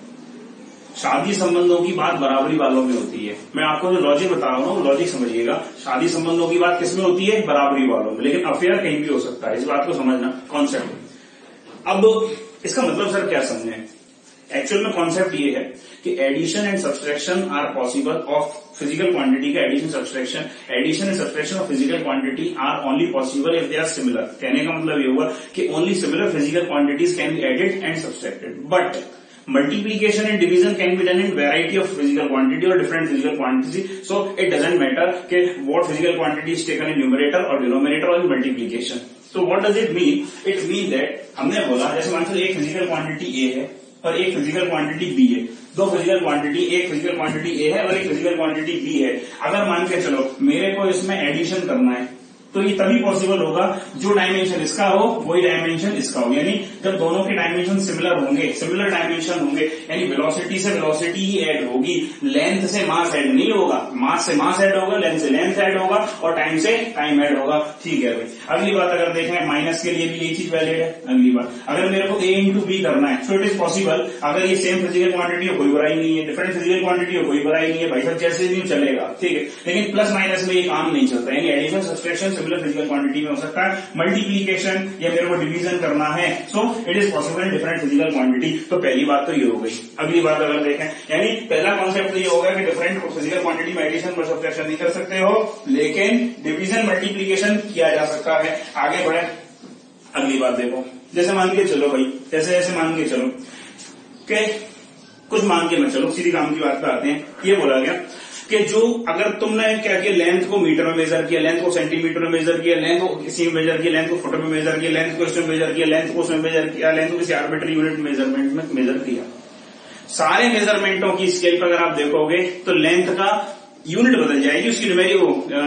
शादी संबंधों की बात बराबरी वालों में होती है। मैं आपको जो लॉजिक बता रहा हूँ लॉजिक समझिएगा। शादी संबंधों की बात किसमें होती है? बराबरी वालों में। लेकिन अफेयर कहीं भी हो सकता है, इस बात को समझना कॉन्सेप्ट अब, इसका मतलब सर क्या समझे? एक्चुअल में कॉन्सेप्ट ये है कि addition and subtraction are possible of physical quantity का addition subtraction addition and subtraction of physical quantity are only possible if they are similar कहने का मतलब ये हुआ कि only similar physical quantities can be added and subtracted but multiplication and division can be done in variety of physical quantity और different physical quantity so it doesn't matter के what physical quantity taken in numerator और डिनोमिनेटर और मल्टीप्लीकेशन तो what does it mean it mean that हमने बोला, जैसे मान चलो एक फ़िज़िकल क्वांटिटी ए है और एक फ़िज़िकल क्वांटिटी बी है। दो फ़िज़िकल क्वांटिटी एक फ़िज़िकल क्वांटिटी ए है और एक फ़िज़िकल क्वांटिटी बी है। अगर मान के चलो, मेरे को इसमें एडिशन करना है तो ये तभी पॉसिबल होगा जो डायमेंशन इसका हो, वही डायमेंशन इसका हो। यानी जब दोनों के डायमेंशन सिमिलर होंगे सिमिलर डायमेंशन होंगे, यानी वेलोसिटी से वेलोसिटी ही ऐड होगी लेंथ से मास ऐड नहीं होगा। मास से मास ऐड होगा लेंथ से लेंथ ऐड होगा, और टाइम से टाइम ऐड होगा। ठीक है भाई। अगली बात अगर देखें माइनस के लिए भी यही चीज़ वैलिड है। अगली बात। अगर मेरे को ए इंटू बी करना है सो इट इज़ पॉसिबल अगर ये सेम फ़िज़िकल क्वांटिटी हो, कोई बुराई नहीं है। डिफरेंट फ़िज़िकल क्वांटिटी हो, कोई बुराई नहीं है। भाई साहब, जैसे भी चलेगा। ठीक है। लेकिन प्लस माइनस में ये काम नहीं चलता। यानी addition subtraction similar physical quantity में हो सकता है मल्टीप्लीकेशन या मेरे को डिवीज़न करना है। So it is possible in different physical quantity तो पहली बात तो ये हो गई। अगली बात अगर देखें, यानी पहला कॉन्सेप्ट तो ये होगा कि डिफरेंट फ़िज़िकल क्वांटिटी में एडिशन और सब्सट्रैक्शन नहीं कर सकते हो, लेकिन डिवीज़न मल्टीप्लीकेशन किया जा सकता है। आगे बढ़े। अगली बात देखो। जैसे मान के चलो भाई जैसे ऐसे मान के चलो। कि कुछ मान के मैं चलो, सीधी काम की बात पे आते हैं। ये बोला गया कि जो अगर तुमने क्या किया लेंथ को मीटर में मेजर किया लेंथ को सेंटीमीटर में मेजर किया लेंथ को किसी में मेजर किया लेंथ को फुट में मेजर किया लेंथ को इसमें मेजर किया लेंथ को उसमें मेजर किया लेंथ को किसी आर्बिटरी यूनिट मेज़रमेंट में मेजर किया। सारे मेजरमेंटों की स्केल पर अगर आप देखोगे तो लेंथ का यूनिट बदल जाएगी, उसकी न्यूमेरिक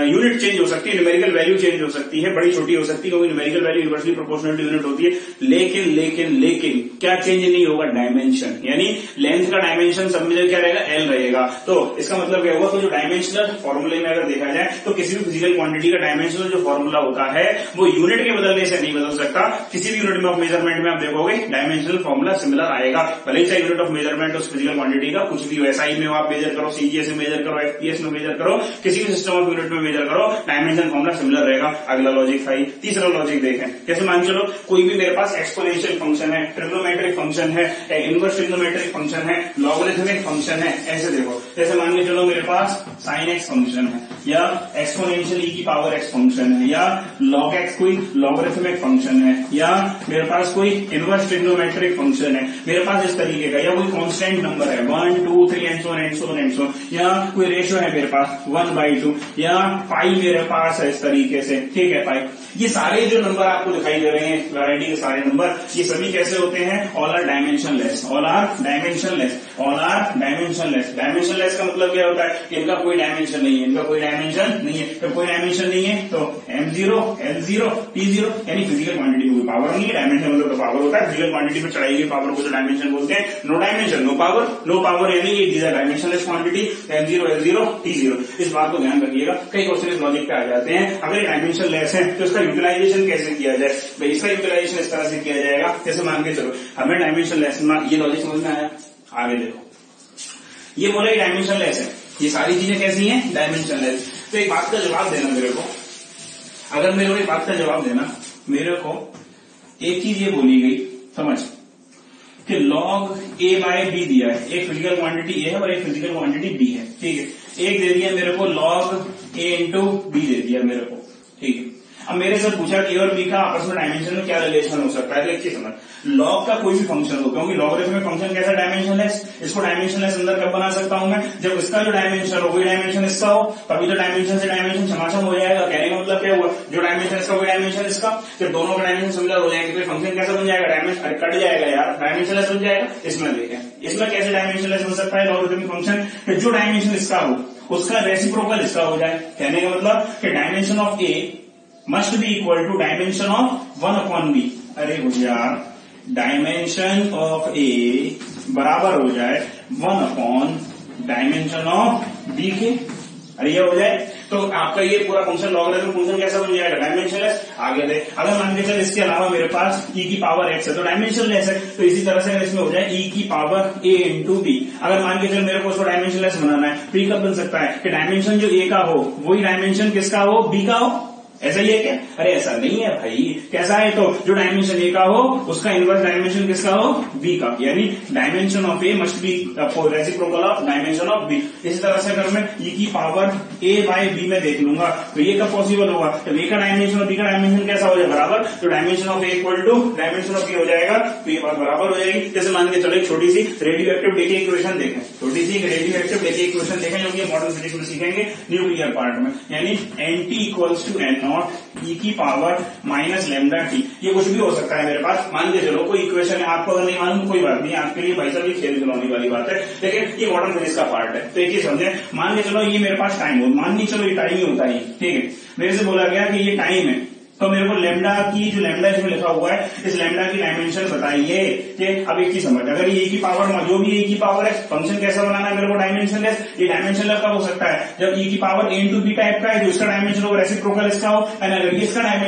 यूनिट चेंज हो सकती है न्यूमेरिकल वैल्यू चेंज हो सकती है, बड़ी छोटी हो सकती है, क्योंकि numerical value universally proportional to unit होती है। लेकिन लेकिन लेकिन, क्या चेंज नहीं होगा? डायमेंशन यानी लेंथ का डायमेंशन सब में क्या रहेगा? एल रहेगा। तो इसका मतलब क्या होगा तो जो डायमेंशनल फॉर्मूले में अगर देखा जाए तो किसी भी फ़िज़िकल क्वांटिटी का डायमेंशनल जो फॉर्मूला होता है, वो यूनिट के बदलने से नहीं बदल सकता। किसी भी यूनिट में ऑफ़ मेज़रमेंट में आप देखोगे डायमेंशनल फॉर्मूला सिमिलर आएगा। भले ही यूनिट ऑफ़ मेज़रमेंट उस फ़िज़िकल क्वांटिटी का, कुछ भी एसआई में आप मेजर करो सीजीएस में मेजर करो एफपीएस में मेजर करो, किसी भी सिस्टम ऑफ़ यूनिट में मेजर करो डायमेंशन फॉर्मुला सिमिलर रहेगा। अगला लॉजिक था तीसरा लॉजिक देखें। जैसे मान चलो, कोई भी मेरे पास एक्सपोनेंशियल फ़ंक्शन है ट्रिग्नोमेट्रिक फ़ंक्शन है इनवर्स ट्रिग्नोमेट्रिक फ़ंक्शन है लॉगरिथमिक फ़ंक्शन है, ऐसे देखो। जैसे मान के चलो मेरे पास साइन एक्स फ़ंक्शन है, या एक्सपोनेंशियल ई की पावर एक्स फ़ंक्शन है, या लॉग एक्स कोई लॉगरिथमिक फ़ंक्शन है, या मेरे पास कोई इनवर्स ट्रिग्नोमेट्रिक फ़ंक्शन है। मेरे पास इस तरीके का, या कोई कांस्टेंट नंबर है one two three and so and so and so या कोई रेशियो है मेरे पास वन बाई टू या पाई मेरे पास है इस तरीके से। ठीक है फाइव ये सारे जो नंबर आपको दिखाई दे रहे हैं वैरायटी के सारे नंबर ये सभी कैसे होते हैं? All are dimensionless all are dimensionless all are dimensionless dimensionless का मतलब क्या होता है? कि इनका कोई डायमेंशन नहीं है, इनका कोई डायमेंशन नहीं है। तो कोई डायमेंशन नहीं है तो M zero L zero T zero यानी फ़िज़िकल क्वांटिटी कोई पावर नहीं है। डायमेंशन मतलब तो पावर होता है। फ़िज़िकल क्वांटिटी में चढ़ाई गई पावर को जो डायमेंशन बोलते हैं no dimension no power no power यानी ये डीजर dimensionless quantity M zero L zero T zero इस बात को ध्यान रखिएगा। कई क्वेश्चन इस लॉजिक पे आ जाते हैं। अगर डायमेंशन लेस है तो इसका यूटिलाइजेशन कैसे किया जाए? भाई, इसका यूटिलाइजेशन इस तरह से किया जाएगा। जैसे मान के चलो, हमें डायमेंशन लेस ये लॉजिक समझ में आया। आगे देखो। ये बोला डायमेंशन लेस है। ये सारी चीज़ें कैसी हैं? डायमेंशन लेस तो एक बात का जवाब देना मेरे को। अगर मेरे को एक बात का जवाब देना, मेरे को एक चीज़ ये बोली गई, समझ? कि लॉग ए बाय बी दिया है। एक फ़िज़िकल क्वांटिटी ए है और एक फ़िज़िकल क्वांटिटी बी है। ठीक है? एक दे दिया मेरे को लॉग ए इंटू बी दे दिया मेरे को। ठीक है? अब मेरे से पूछा कि और बी का आपस में डायमेंशन में क्या रिलेशन हो सकता है? तो एक चीज़ समझ। लॉग का कोई भी फ़ंक्शन हो, क्योंकि लॉगरिथमिक फ़ंक्शन कैसा डायमेंशन लेस इसको डायमेंशन अंदर कब बना सकता हूँ मैं? जब इसका जो डायमेंशन हो, वही डायमेंशन इसका हो, तभी तो डायमेंशन से डायमेंशन समासम हो जाएगा। कहने का मतलब क्या हुआ? जो डायमेंशन इसका, वही डायमेंशन इसका। जब दोनों का डायमेंशन सिमिलर हो जाएँगे तो फ़ंक्शन कैसा बन जाएगा? डायमेंशन कट जाएगा यार। डायमेंशन लेस बन जाएगा? इसमें देखें। इसमें कैसे डायमेंशन लेस हो सकता है? लॉगरिथमिक फ़ंक्शन जो डायमेंशन इसका हो, उसका रेसिप्रोकल इसका हो जाए। कहने का मतलब कि dimension of A must be equal to dimension of one upon B अरे यार डायमेंशन ऑफ़ ए बराबर हो जाए one upon dimension of B के। अरे ये हो जाए। तो आपका ये पूरा फ़ंक्शन लॉग लॉगरिथम फ़ंक्शन कैसा बन जाएगा? डायमेंशन लेस आगे दे अगर मान के चल इसके अलावा मेरे पास e की पावर एक्स है तो डायमेंशन लेस है। तो इसी तरह से अगर इसमें हो जाए e की पावर a इंटू बी अगर मान के चल मेरे को उसको डायमेंशन लेस बनाना है तो ये कब बन सकता है कि डायमेंशन जो ए का हो, वही डायमेंशन किसका हो? बी का हो। ऐसा ही है क्या? अरे ऐसा नहीं है भाई। कैसा है? तो जो डायमेंशन ए का हो, उसका इनवर्स डायमेंशन किसका हो? बी का। यानी dimension of A must be reciprocal of dimension of B इसी तरह से अगर मैं ई की पावर ए बाय बी में देख लूँगा तो ये कब पॉसिबल होगा? तो ए का डायमेंशन और बी का डायमेंशन कैसा हो जाए? बराबर? तो dimension of A equal to dimension of B हो जाएगा। तो ये बात बराबर हो जाएगी। जैसे मान के चलो एक छोटी सी रेडियो एक्टिव डेके इक्वेशन देखें। छोटी सी रेडियो एक्टिव डेके इक्वेशन देखें, जो कि मॉडर्न फिजिक्स सीखेंगे न्यूक्लियर पार्ट में। यानी N T equals to N naught E की पावर माइनस लेमडा टी ये कुछ भी हो सकता है मेरे पास। मान के चलो, कोई इक्वेशन है, आपको अगर नहीं मालूम, कोई बात नहीं, आपके लिए भाई साहब ये खेल खिलौने वाली बात है। लेकिन ये मॉडर्न फिजिक्स का पार्ट है। तो एक ही समझे, मान के चलो, ये मेरे पास टाइम हो। मान नहीं चलो, ये टाइम ही होता है। ठीक है? मेरे से बोला गया कि ये टाइम है। तो मेरे को लेमडा की जो लेमडा इसमें लिखा हुआ है, इस लेमडा की डायमेंशन बताइए, कि अब एक ही समझ, अगर ये की पावर जो भी ए की पावर है फ़ंक्शन कैसा बनाना है, मेरे को डायमेंशन लेस ये डायमेंशन लेस कब हो सकता है? जब ई की power A into B type का है जो इसका डायमेंशन हो रेसिप्रोकल इसका हो एंड अगर इसका डायमेंशन